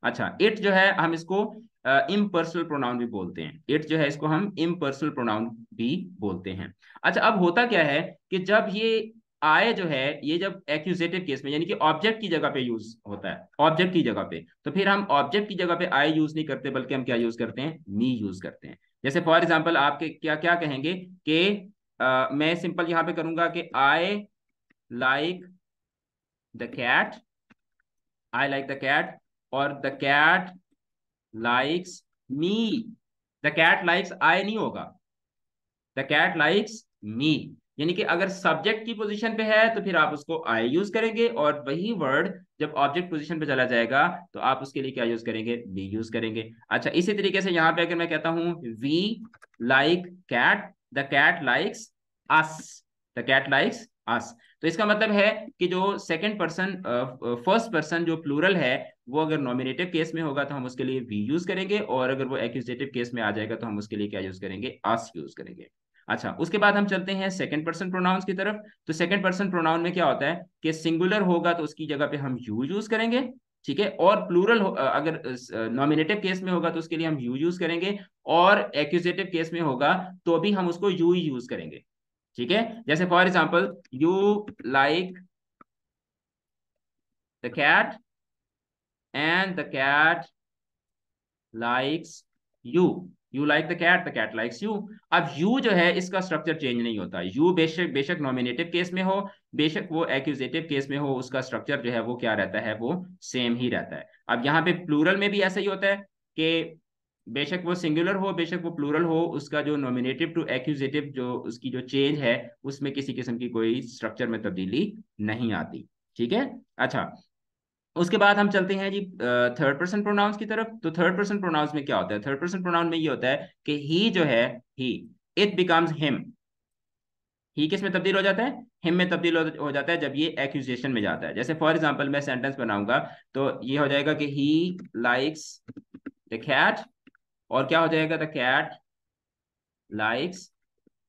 अच्छा इट जो है हम इसको इम्पर्सनल uh, प्रोनाउन भी बोलते हैं। इट जो है इसको हम इम्पर्सनल प्रोनाउन भी बोलते हैं। अच्छा अब होता क्या है कि जब ये आए जो है ये जब एक्यूजेटिव केस में यानी कि ऑब्जेक्ट की जगह पे यूज़ होता है ऑब्जेक्ट की जगह पे तो फिर हम ऑब्जेक्ट की जगह पे आई यूज़ नहीं करते बल्कि हम क्या यूज़ करते हैं? मी यूज़ करते हैं। जैसे फॉर एग्ज़ाम्पल आपके क्या क्या कहेंगे कि मैं सिंपल यहाँ पे करूँगा कि I like the cat I like the cat और the cat likes me the cat likes I नहीं होगा. द कैट लाइक्स मी यानी कि अगर सब्जेक्ट की पोजीशन पे है तो फिर आप उसको आई यूज़ करेंगे और वही वर्ड जब ऑब्जेक्ट पोजीशन पे चला जाएगा तो आप उसके लिए क्या यूज़ करेंगे? बी यूज़ करेंगे। अच्छा इसी तरीके से यहाँ पे अगर मैं कहता हूँ we like cat the cat likes us the cat likes us तो इसका मतलब है कि जो सेकंड पर्सन फ़र्स्ट पर्सन जो प्लूरल है, वो अगर नॉमिनेटिव केस में होगा तो हम उसके लिए वी यूज़ करेंगे और अगर वो एक्यूजेटिव केस में आ जाएगा तो हम उसके लिए क्या यूज़ करेंगे? अस यूज़ करेंगे। अच्छा उसके बाद हम चलते हैं सेकंड पर्सन प्रोनाउंस की तरफ़। तो सेकंड पर्सन प्रोनाउन में क्या होता है कि सिंगुलर होगा तो उसकी जगह पे हम यू यूज़ करेंगे, ठीक है? और प्लूरल अगर नॉमिनेटिव केस में होगा तो उसके लिए हम यू यूज़ करेंगे, और एक्यूजेटिव केस में होगा तो भी हम उसको यू ही यूज़ करेंगे, ठीक है? जैसे for example you like the cat and the cat likes you you like the cat the cat likes you अब यू जो है, इसका स्ट्रक्चर चेंज नहीं होता। यू बेशक बेशक नॉमिनेटिव केस में हो, बेशक वो एक्यूजेटिव केस में हो, उसका स्ट्रक्चर जो है, वो क्या रहता है? वो सेम ही रहता है। अब यहाँ पे प्लूरल में भी ऐसा ही होता है कि बेशक वो सिंगुलर हो, बेशक वो प्लूरल हो, उसका जो नॉमिनेटिव टू एक्यूजेटिव जो उसकी जो चेंज है, उसमें किसी किस्म की कोई स्ट्रक्चर में तब्दीली नहीं आती। ठीक है? अच्छा उसके बाद हम चलते हैं जी थर्ड पर्सन प्रोनाउंस की तरफ़। तो थर्ड पर्सन प्रोनाउंस में क्या होता है? थर्ड पर्सन प्रोनाउन में ये होता है कि ही जो है he it becomes him he किसमें तब्दील हो जाता है? हिम में तब्दील हो जाता है जब ये एक्यूजेशन में जाता है। जैसे फॉर एग्ज़ाम्पल मैं सेंटेंस बनाऊँगा तो ये हो जाएगा कि ही लाइक्स द कैट और क्या हो जाएगा? The cat likes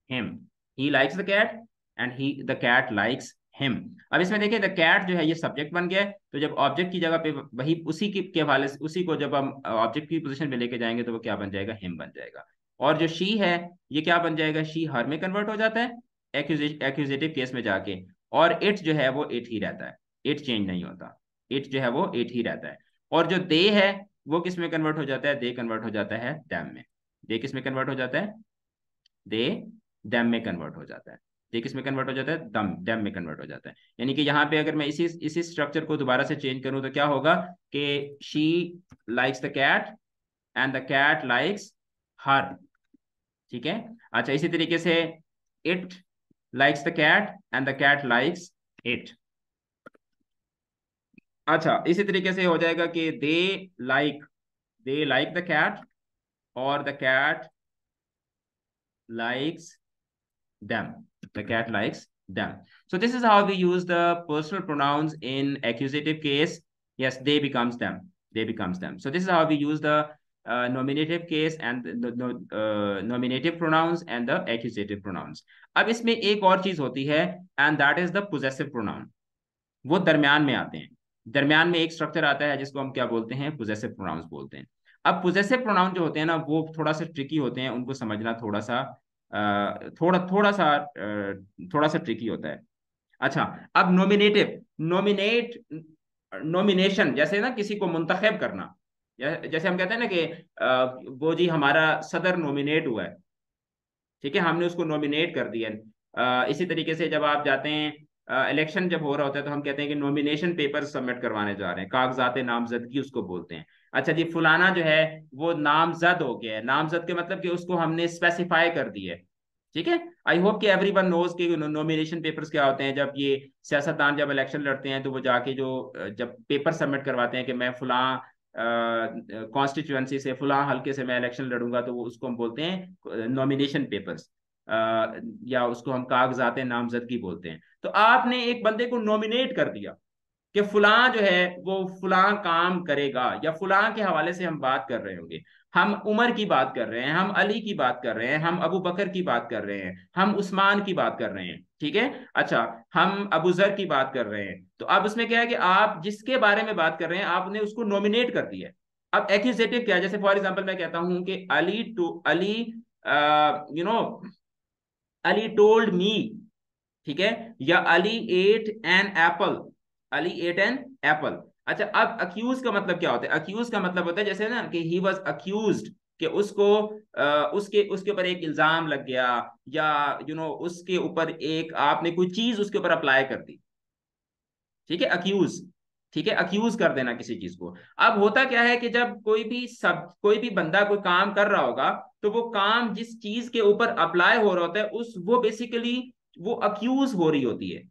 him he likes the cat and he the cat likes him अब इसमें देखिए द कैट जो है, ये सब्जेक्ट बन गया तो जब ऑब्जेक्ट की जगह पे वही उसी की, के हवाले से, उसी को जब हम ऑब्जेक्ट की पोजीशन पे लेके जाएँगे तो वो क्या बन जाएगा? हिम बन जाएगा। और जो शी है, ये क्या बन जाएगा? शी हर में कन्वर्ट हो जाता है एक्यूजेटिव केस में जाके। और इट जो है, वो इट ही रहता है। इट चेंज नहीं होता। इट जो है, वो इट ही रहता है। और जो दे है, वो किसमें कन्वर्ट हो जाता है? दे कन्वर्ट हो जाता है दैम में। दे किसमें कन्वर्ट हो जाता है? दे दैम में कन्वर्ट हो जाता है। ये किसमें कन्वर्ट हो जाता है दम डैम में कन्वर्ट हो जाता है। यानी कि यहाँ पे अगर मैं इसी इसी स्ट्रक्चर को दोबारा से चेंज करूँ तो क्या होगा कि she likes the cat and the cat likes her ठीक है? अच्छा इसी तरीके से it likes the cat and the cat likes it अच्छा इसी तरीके से हो जाएगा कि they like they like the cat और the cat likes them the cat likes them so this is how we use the personal pronouns in accusative case yes they becomes them they becomes them so this is how we use the uh, nominative case and the, the uh, nominative pronouns and the accusative pronouns अब इसमें एक और चीज़ होती है and that is the possessive pronoun वो दरमियान में आते हैं दरमियान में एक स्ट्रक्चर आता है जिसको हम क्या बोलते हैं पोजेसिव प्रोनाउंस बोलते हैं अब पोजेसिव प्रोनाउन जो होते हैं ना वो थोड़ा सा ट्रिकी होते हैं उनको समझना थोड़ा सा थोड़ा थोड़ा सा थोड़ा सा ट्रिकी होता है। अच्छा अब नॉमिनेटिव नॉमिनेट नॉमिनेशन जैसे ना किसी को मुंतखब करना जैसे हम कहते हैं ना कि वो जी हमारा सदर नॉमिनेट हुआ है। ठीक है, हमने उसको नॉमिनेट कर दिया। इसी तरीके से जब आप जाते हैं इलेक्शन जब हो रहा होता है तो हम कहते हैं कि नॉमिनेशन पेपर सबमिट करवाने जा रहे हैं कागजात नामजदगी उसको बोलते हैं। अच्छा जी, फुलाना जो है, वो नामजद हो गया है। नामजद के मतलब कि उसको हमने स्पेसिफाई कर दिया है। ठीक है? आई होप कि एवरी वन नोज़ के नॉमिनेशन पेपर्स क्या होते हैं। जब ये सियासतदान जब इलेक्शन लड़ते हैं तो वो जाके जो जब पेपर सबमिट करवाते हैं कि मैं फुला कॉन्स्टिट्यूंसी से, फुला हल्के से मैं इलेक्शन लड़ूँगा तो वो उसको हम बोलते हैं नॉमिनेशन पेपर्स या उसको हम कागजात नामजदगी बोलते हैं। तो आपने एक बंदे को नॉमिनेट कर दिया। कि फुला जो है, वो फुला काम करेगा, या फुला के हवाले से हम बात कर रहे होंगे। हम उमर की बात कर रहे हैं, हम अली की बात कर रहे हैं, हम अबू बकर की बात कर रहे हैं, हम उस्मान की बात कर रहे हैं, ठीक है? अच्छा हम अबू जर की बात कर रहे हैं। तो अब उसमें क्या है कि आप जिसके बारे में बात कर रहे हैं, आपने उसको नॉमिनेट कर दिया अब एक्यूजेटिव क्या है? जैसे फॉर एग्ज़ाम्पल मैं कहता हूँ कि Ali to Ali you know Ali told me ठीक है? या Ali ate an apple Ali ate an apple. अच्छा अब अक्यूज का मतलब क्या होता है? अक्यूज का मतलब होता है जैसे ना कि ही वॉज़ अक्यूज कि उसको आ, उसके उसके ऊपर एक इल्ज़ाम लग गया या यू you नो know, उसके ऊपर एक आपने कोई चीज़ उसके ऊपर अप्लाई कर दी। ठीक है? अक्यूज ठीक है? अक्यूज कर देना किसी चीज़ को। अब होता क्या है कि जब कोई भी सब कोई भी बंदा कोई काम कर रहा होगा तो वो काम जिस चीज़ के ऊपर अप्लाई हो रहा होता है उस वो बेसिकली वो अक्यूज हो रही होती है।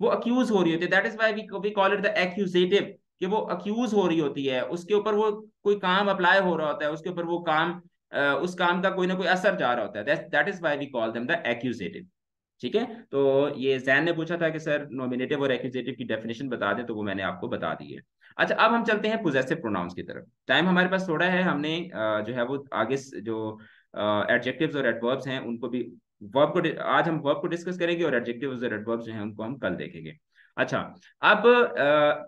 वो अक्यूज हो रही होती है। That is why we call it the accusative कि वो अक्यूज हो रही होती है। उसके ऊपर वो कोई काम अप्लाई हो रहा होता है, उसके ऊपर वो काम उस काम का कोई ना कोई असर जा रहा होता है। That is why we call them the accusative ठीक है? तो ये जैन ने पूछा था कि सर नॉमिनेटिव और एक्यूजेटिव की डेफिनेशन बता दें तो वो मैंने आपको बता दी है। अच्छा अब हम चलते हैं पोजेसिव प्रोनाउंस की तरफ़। टाइम हमारे पास थोड़ा है, हमने जो है वो आगे जो एडजेक्टिव्स और एडवर्ब्स हैं, उनको भी वर्ब को आज हम वर्ब को डिस्कस करेंगे और एडजेक्टिव और जो है उनको हम कल देखेंगे। अच्छा अब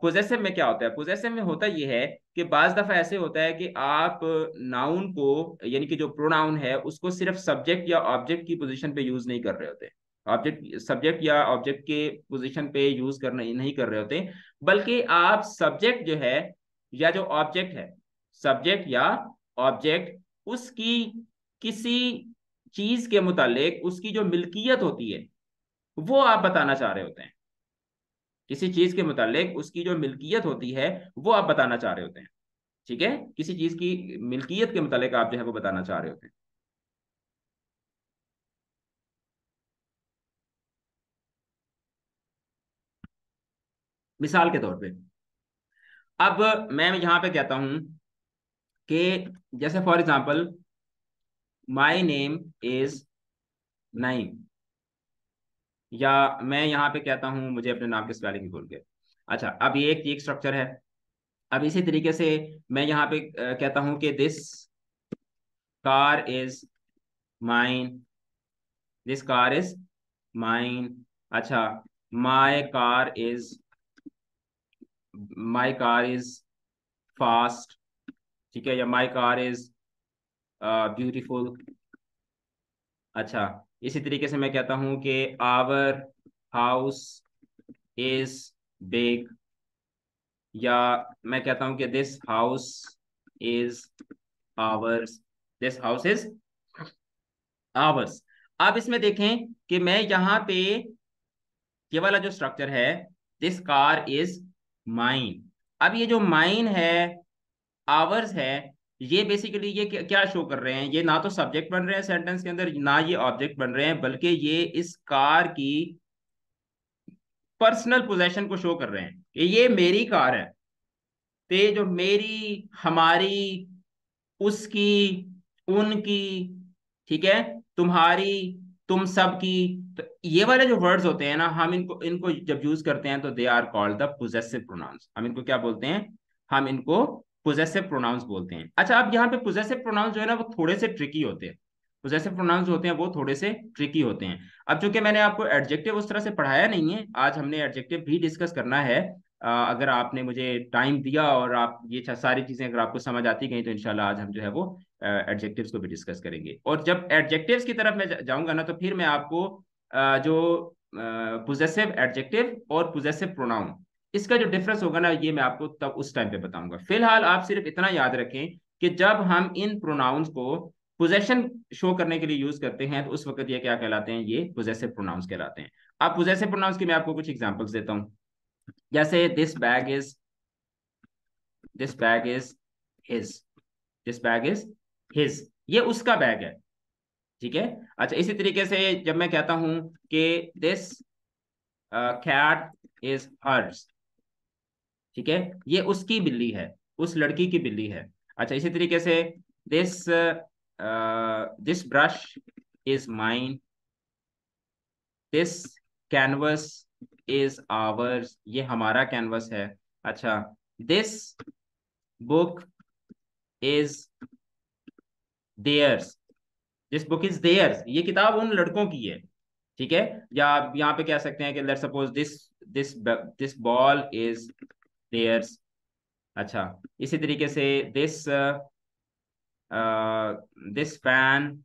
पोजेसिव में क्या होता है? पोजेसिव में होता ये है कि बाज दफ़ा ऐसे होता है कि आप नाउन को, यानी कि जो प्रोनाउन है, उसको सिर्फ़ सब्जेक्ट या ऑब्जेक्ट की पोजीशन पे यूज़ नहीं कर रहे होते। ऑब्जेक्ट सब्जेक्ट या ऑब्जेक्ट के पोजीशन पे यूज़ करना, नहीं कर रहे होते, बल्कि आप सब्जेक्ट जो है, या जो ऑब्जेक्ट है सब्जेक्ट या ऑब्जेक्ट उसकी किसी चीज़ के मुतालिक उसकी जो मिल्कियत होती है, वो आप बताना चाह रहे होते हैं। किसी चीज़ के मुतालिक उसकी जो मिल्कियत होती है, वो आप बताना चाह रहे होते हैं। ठीक है? किसी चीज़ की मिल्कियत के मुतालिक आप जो है वो बताना चाह रहे होते हैं। मिसाल के तौर पे। अब मैं यहाँ पे कहता हूँ कि जैसे for example my name is Naim या मैं यहाँ पे कहता हूँ, मुझे अपने नाम के स्पेलिंग भूल गए अच्छा अब ये एक स्ट्रक्चर है। अब इसी तरीके से मैं यहाँ पे कहता हूँ कि this car is mine this car is mine अच्छा my car is my car is fast ठीक है, या माई कार इज़ ब्यूटीफुल अच्छा इसी तरीके से मैं कहता हूँ कि आवर हाउस इज़ बिग या मैं कहता हूँ कि this house is ours this house is ours आप इसमें देखें कि मैं यहाँ पे ये वाला जो स्ट्रक्चर है दिस कार इज़ माइन अब ये जो माइन है आवर्स है ये बेसिकली ये क्या शो कर रहे हैं? ये ना तो सब्जेक्ट बन रहे हैं सेंटेंस के अंदर, ना ये ऑब्जेक्ट बन रहे हैं, बल्कि ये इस कार की पर्सनल पोजेशन को शो कर रहे हैं। कि ये मेरी कार है। तो जो मेरी, हमारी, उसकी, उनकी, ठीक है? तुम्हारी, तुम सब की तो ये वाले जो वर्ड्स होते हैं ना, हम इनको इनको जब यूज़ करते हैं तो they are called the possessive pronouns हम इनको क्या बोलते हैं? हम इनको पोजेसिव प्रोनाउंस बोलते हैं। अच्छा अब यहाँ पे पोजेसिव प्रोनाउंस जो है ना वो थोड़े से ट्रिकी होते हैं। पोजेसिव प्रोनाउंस होते हैं वो थोड़े से ट्रिकी होते हैं। अब चूँकि मैंने आपको एडजेक्टिव उस तरह से पढ़ाया नहीं है आज हमने एडजेक्टिव भी डिस्कस करना है। आ, अगर आपने मुझे टाइम दिया और आप ये सारी चीज़ें अगर आपको समझ आती गई तो इनशाला आज हम जो है वो एडजेक्टिव्स को भी डिस्कस करेंगे। और जब एडजेक्टिव्स की तरफ़ मैं जाऊँगा ना तो फिर मैं आपको जो पोजेसिव एडजेक्टिव और पोजेसिव प्रोनाउन इसका जो डिफरेंस होगा ना, ये मैं आपको तब उस टाइम पे बताऊँगा। फ़िलहाल आप सिर्फ़ इतना याद रखें कि जब हम इन प्रोनाउंस को पोजेशन शो करने के लिए यूज़ करते हैं तो उस वक्त ये क्या कहलाते हैं? ये पोजेसिव प्रोनाउंस कहलाते हैं। अब पोजेसिव प्रोनाउंस की मैं आपको कुछ एग्जांपल्स देता हूँ। जैसे this bag is this bag is his this bag is his ये उसका बैग है। ठीक है? अच्छा इसी तरीके से जब मैं कहता हूँ कि दिस कैट इज़ हर्स ठीक है? ये उसकी बिल्ली है, उस लड़की की बिल्ली है। अच्छा इसी तरीके से this this brush is mine this canvas is ours ये हमारा कैनवस है। अच्छा this book is theirs this book is theirs ये किताब उन लड़कों की है, ठीक है? या आप यहाँ पे कह सकते हैं कि suppose this this this ball is theirs अच्छा इसी तरीके से this this fan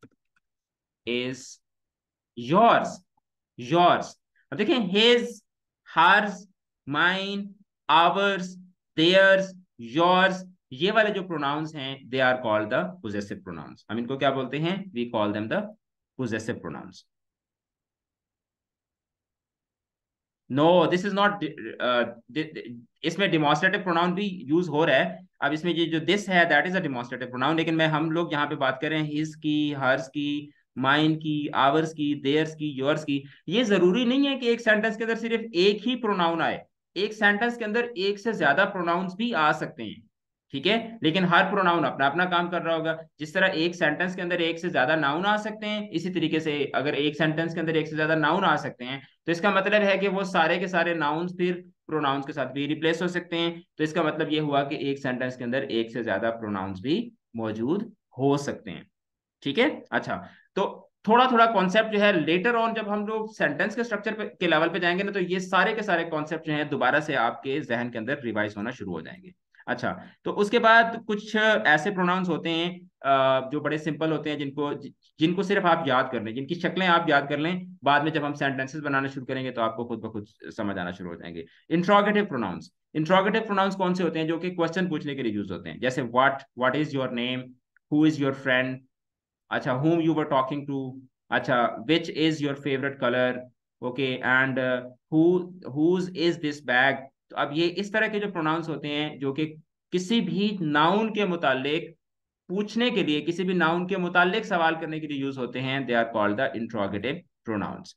is yours yours अब देखें his hers mine ours theirs yours ये वाले जो प्रोनाउंस हैं they are called the possessive pronouns हम इनको क्या बोलते हैं? We call them the possessive pronouns no this is not इसमें डिमोस्ट्रेटिव प्रोनाउन भी यूज़ हो रहा है। अब इसमें ये जो दिस है that is a demonstrative pronoun लेकिन मैं, हम लोग यहाँ पे बात कर रहे हैं हिज की हर्स की माइन की आवर्स की देयर्स की योर्स की। ये ज़रूरी नहीं है कि एक सेंटेंस के अंदर सिर्फ़ एक ही प्रोनाउन आए। एक सेंटेंस के अंदर एक से ज़्यादा प्रोनाउंस भी आ सकते हैं। ठीक है? लेकिन हर प्रोनाउन अपना अपना काम कर रहा होगा। जिस तरह एक सेंटेंस के अंदर एक से ज़्यादा नाउन आ सकते हैं, इसी तरीके से अगर एक सेंटेंस के अंदर एक से ज़्यादा नाउन आ सकते हैं तो इसका मतलब है कि वो सारे के सारे नाउन फिर प्रोनाउंस के साथ भी रिप्लेस हो सकते हैं। तो इसका मतलब ये हुआ कि एक सेंटेंस के अंदर एक से ज़्यादा प्रोनाउंस भी मौजूद हो सकते हैं। ठीक है? अच्छा तो थोड़ा थोड़ा कॉन्सेप्ट जो है लेटर ऑन जब हम लोग सेंटेंस के स्ट्रक्चर के लेवल पे जाएँगे ना तो ये सारे के सारे कॉन्सेप्ट जो है, दोबारा से आपके जहन के अंदर रिवाइज होना शुरू हो जाएँगे। अच्छा तो उसके बाद कुछ ऐसे प्रोनाउंस होते हैं जो बड़े सिंपल होते हैं, जिनको जिनको सिर्फ़ आप याद कर लें, जिनकी शक्लें आप याद कर लें, बाद में जब हम सेंटेंसेस बनाना शुरू करेंगे तो आपको खुद ब खुद समझ आना शुरू हो जाएँगे। इंट्रोगेटिव प्रोनाउंस इंट्रोगेटिव प्रोनाउंस कौन से होते हैं, जो कि क्वेश्चन पूछने के लिए यूज़ होते हैं? जैसे what what is your name who is your friend अच्छा whom you were talking to अच्छा which is your favourite colour okay and whose is this bag अब ये इस तरह के जो प्रोनाउंस होते हैं, जो कि किसी भी नाउन के मुतालिक पूछने के लिए, किसी भी नाउन के मुतालिक सवाल करने के लिए यूज़ होते हैं they are called the interrogative pronouns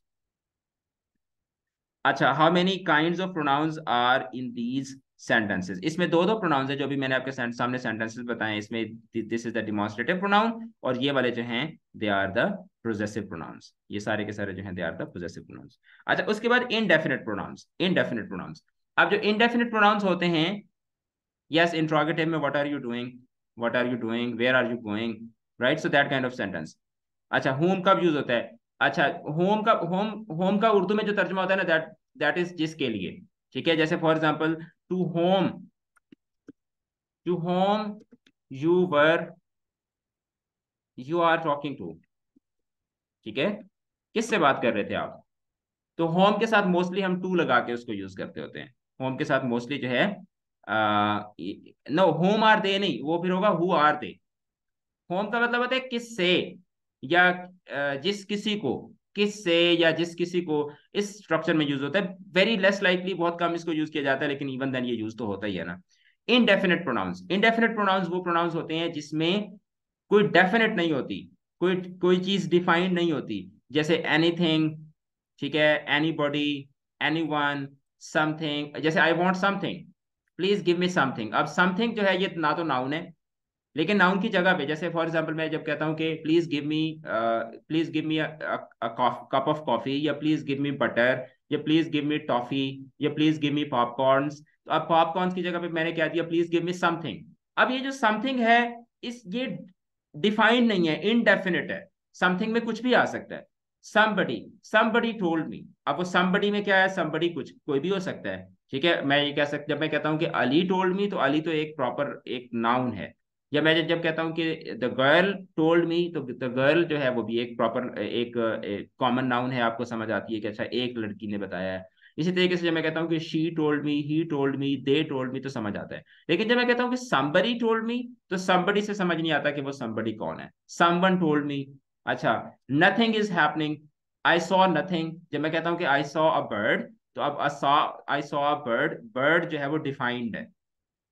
अच्छा how many kind of pronouns are in these sentences इसमें दो दो प्रोनाउंस है जो भी मैंने आपके सामने सेंटेंसेस बताए, इसमें this is the demonstrative pronoun और ये वाले जो हैं they are the possessive pronouns ये सारे के सारे जो हैं they are the possessive pronouns अच्छा उसके बाद इनडेफिनेट प्रोनाउंस इनडेफिनेट प्रोनाउंस अब जो इनडेफिनेट प्रोनाउंस होते हैं यस इंट्रोगेटिव में what are you doing what are you doing where are you going right so that kind of sentence अच्छा होम कब यूज़ होता है? अच्छा होम का होम होम का उर्दू में जो तर्जमा होता है ना दैट दैट इज़ जिसके लिए? ठीक है, जैसे for example to whom to whom you were you are talking to ठीक है? किससे बात कर रहे थे आप? तो होम के साथ मोस्टली हम टू लगा के उसको यूज़ करते होते हैं। होम के साथ मोस्टली जो है नो होम आर दे नहीं, वो फिर होगा हु आर दे होम का मतलब होता है किससे, या जिस किसी को किस से या जिस किसी को इस स्ट्रक्चर में यूज़ होता है। वेरी लेस लाइकली बहुत कम इसको यूज़ किया जाता है, लेकिन इवन देन ये यूज़ तो होता ही है ना। इनडेफिनेट प्रोनाउंस इनडेफिनेट प्रोनाउंस वो प्रोनाउंस होते हैं जिसमें कोई डेफिनेट नहीं होती, कोई कोई चीज़ डिफाइंड नहीं होती। जैसे एनीथिंग ठीक है anybody anyone something जैसे I want something please give me something अब समथिंग जो है, ये ना तो नाउन है, लेकिन नाउन की जगह पे, जैसे फॉर एग्जांपल मैं जब कहता हूँ कि please give me please give me cup of coffee या प्लीज़ गिव मी बटर या प्लीज़ गिव मी टॉफी या प्लीज़ गिव मी पॉपकॉर्न तो अब पॉपकॉर्न की जगह पे मैंने क्या दिया प्लीज़ गिव मी समथिंग अब ये जो समथिंग है, इस, ये डिफाइंड नहीं है इनडेफिनेट है. समथिंग में कुछ भी आ सकता है. Somebody somebody told me. अब वो somebody में क्या है? Somebody कुछ, कोई भी हो सकता है। ठीक है? मैं ये कह सकता जब मैं कहता हूँ कि अली टोल्ड मी तो अली तो एक प्रॉपर एक नाउन है। या मैं जब कहता हूँ कि द गर्ल टोल्ड मी तो द गर्ल जो है, वो भी एक प्रॉपर एक कॉमन नाउन है, आपको समझ आती है कि अच्छा एक लड़की ने बताया है। इसी तरीके से जब मैं कहता हूँ कि she told me he told me they told me तो समझ आता है। लेकिन जब मैं कहता हूँ कि somebody टोल्ड मी तो somebody से समझ नहीं आता कि वो somebody कौन है। Someone टोल्ड मी अच्छा nothing is happening I saw nothing जब मैं कहता हूँ कि आई सॉ अ बर्ड तो अब I saw a bird bird जो है वो डिफाइंड है.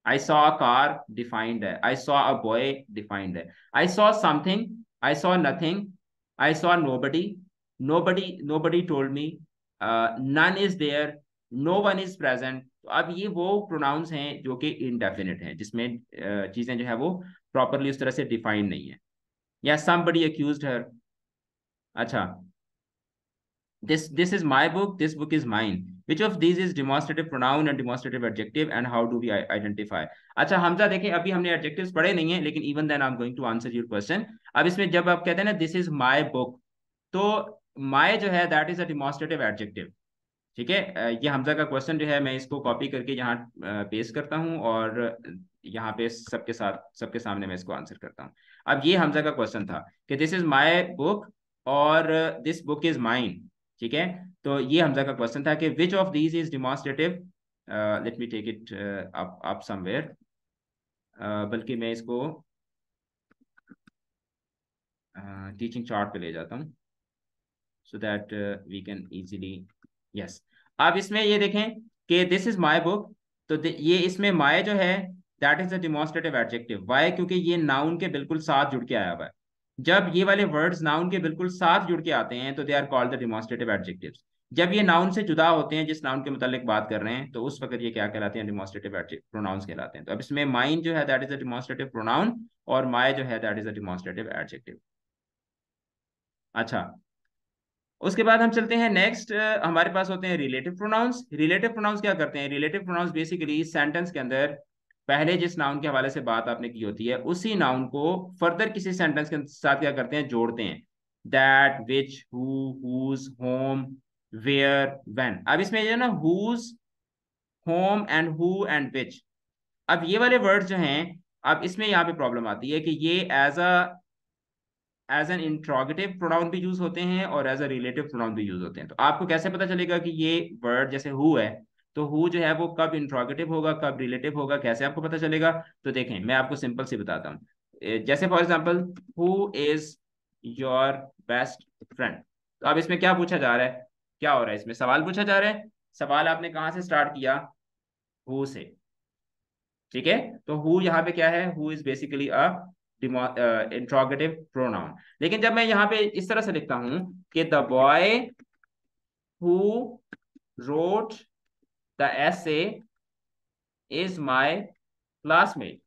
I saw a car defined है. I saw a boy defined है. I saw something I saw nothing I saw nobody nobody nobody told me none is there no one is present तो अब ये वो प्रोनाउंस हैं जो कि इनडेफिनेट हैं जिसमें uh, चीज़ें जो है वो प्रॉपरली उस तरह से डिफाइंड नहीं है. या somebody accused her अच्छा this this is my book this book is mine which of these is demonstrative pronoun and demonstrative adjective and how do we identify अच्छा हमजा देखें अभी हमने adjectives पढ़े नहीं है लेकिन even then I'm going to answer your question अब इसमें जब आप कहते हैं ना this is my book तो my जो है that is a demonstrative adjective ठीक है ये हमजा का क्वेश्चन जो है मैं इसको कॉपी करके यहाँ पेश करता हूँ और यहाँ पे सबके साथ सबके सामने मैं इसको आंसर करता हूँ अब ये हमजा का क्वेश्चन था कि दिस इज़ माई बुक और दिस बुक इज़ माइन ठीक है? तो ये हमजा का क्वेश्चन था कि which of these is demonstrative let me take it up somewhere बल्कि मैं इसको टीचिंग uh, चार्ट पे ले जाता हूँ so that we can easily yes अब इसमें ये देखें कि दिस इज़ माई बुक तो ये इसमें माए जो है that is the demonstrative adjective why क्योंकि ये नाउन के बिल्कुल साथ जुड़ के आया हुआ है। जब ये वाले वर्ड्स नाउन के बिल्कुल साथ जुड़ के आते हैं तो they are called the demonstrative adjective जब ये नाउन से जुदा होते हैं, जिस नाउन के मुतालिक बात कर रहे हैं तो उस वक्त ये क्या कहलाते हैं? डिमोस्ट्रेटिव प्रोनाउंस कहलाते हैं। तो अब इसमें माइन जो है that is a demonstrative pronoun और माए जो है that is a demonstrative adjective अच्छा। उसके बाद हम चलते हैं नेक्स्ट हमारे पास होते हैं रिलेटिव प्रोनाउंस रिलेटिव प्रोनाउंस क्या करते हैं? रिलेटिव प्रोनाउंस बेसिकली सेंटेंस के अंदर पहले जिस नाउन के हवाले से बात आपने की होती है, उसी नाउन को फर्दर किसी सेंटेंस के साथ क्या करते हैं? जोड़ते हैं। That which whose whom where when अब इसमें जो है ना whose whom and who and which अब ये वाले वर्ड जो हैं, अब इसमें यहाँ पे प्रॉब्लम आती है कि ये as a as an interrogative pronoun भी यूज़ होते हैं और एज अ रिलेटिव प्रोनाउन भी यूज़ होते हैं। तो आपको कैसे पता चलेगा कि ये वर्ड जैसे हु है तो हु जो है वो कब इंट्रोगेटिव होगा, कब रिलेटिव होगा, कैसे आपको पता चलेगा? तो देखें, मैं आपको सिंपल से बताता हूँ। जैसे for example who is your best friend तो अब इसमें क्या पूछा जा रहा है? क्या हो रहा है इसमें? सवाल पूछा जा रहा है। सवाल आपने कहाँ से स्टार्ट किया? हु से। ठीक है? तो हु यहाँ पे क्या है? Who is basically a interrogative pronoun लेकिन जब मैं यहाँ पे इस तरह से लिखता हूँ कि the boy who wrote the essay is my classmate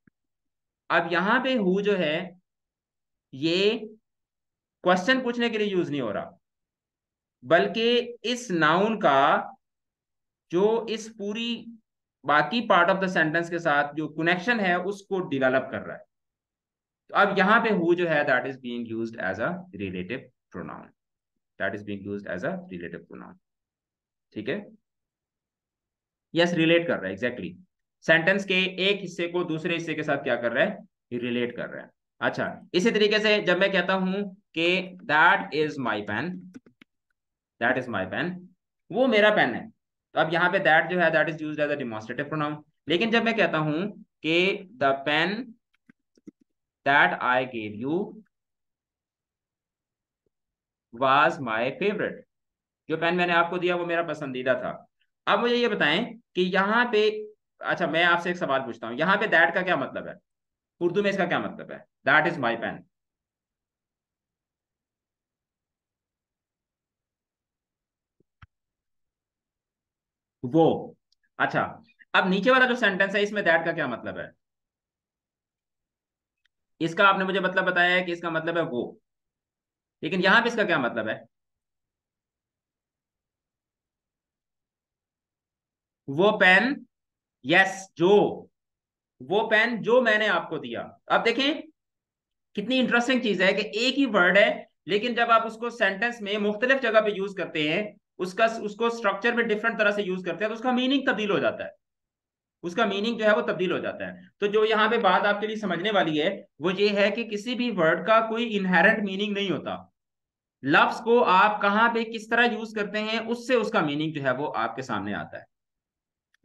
अब यहाँ पे हु जो है, ये क्वेश्चन पूछने के लिए यूज़ नहीं हो रहा। बल्कि इस नाउन का जो इस पूरी बाकी पार्ट ऑफ़ द सेंटेंस के साथ जो कनेक्शन है, उसको डिवेलप कर रहा है। तो अब यहाँ पे हु जो है that is being used as a relative pronoun that is being used as a relative pronoun ठीक है? यस रिलेट कर रहा है एग्जैक्टली. सेंटेंस के एक हिस्से को दूसरे हिस्से के साथ क्या कर रहा है रिलेट कर रहा है अच्छा इसी तरीके से जब मैं कहता हूँ कि that is my pen that is my pen वो मेरा पेन है तो अब यहाँ पे दैट जो है that is used as a demonstrative pronoun लेकिन जब मैं कहता हूँ कि the pen that I gave you was my favorite. जो पेन मैंने आपको दिया, वो मेरा पसंदीदा था अब मुझे ये बताएँ कि यहाँ पे अच्छा मैं आपसे एक सवाल पूछता हूँ। यहाँ पे दैट का क्या मतलब है? उर्दू में इसका क्या मतलब है? दैट इज़ माई पेन वो। अच्छा अब नीचे वाला जो सेंटेंस है, इसमें दैट का क्या मतलब है? इसका आपने मुझे मतलब बताया है कि इसका मतलब है वो। लेकिन यहाँ पे इसका क्या मतलब है? वो पेन यस जो, वो पेन जो मैंने आपको दिया। अब देखें कितनी इंटरेस्टिंग चीज़ है कि एक ही वर्ड है, लेकिन जब आप उसको सेंटेंस में मुख्तलिफ़ जगह पे यूज़ करते हैं, उसका, उसको स्ट्रक्चर में डिफरेंट तरह से यूज़ करते हैं तो उसका मीनिंग तब्दील हो जाता है। उसका मीनिंग जो है वो तब्दील हो जाता है। तो जो यहाँ पे बात आपके लिए समझने वाली है, वो ये है कि किसी भी वर्ड का कोई इनहेरेंट मीनिंग नहीं होता। लफ्ज को आप कहाँ पे किस तरह यूज़ करते हैं, उससे उसका मीनिंग जो है वो आपके सामने आता है।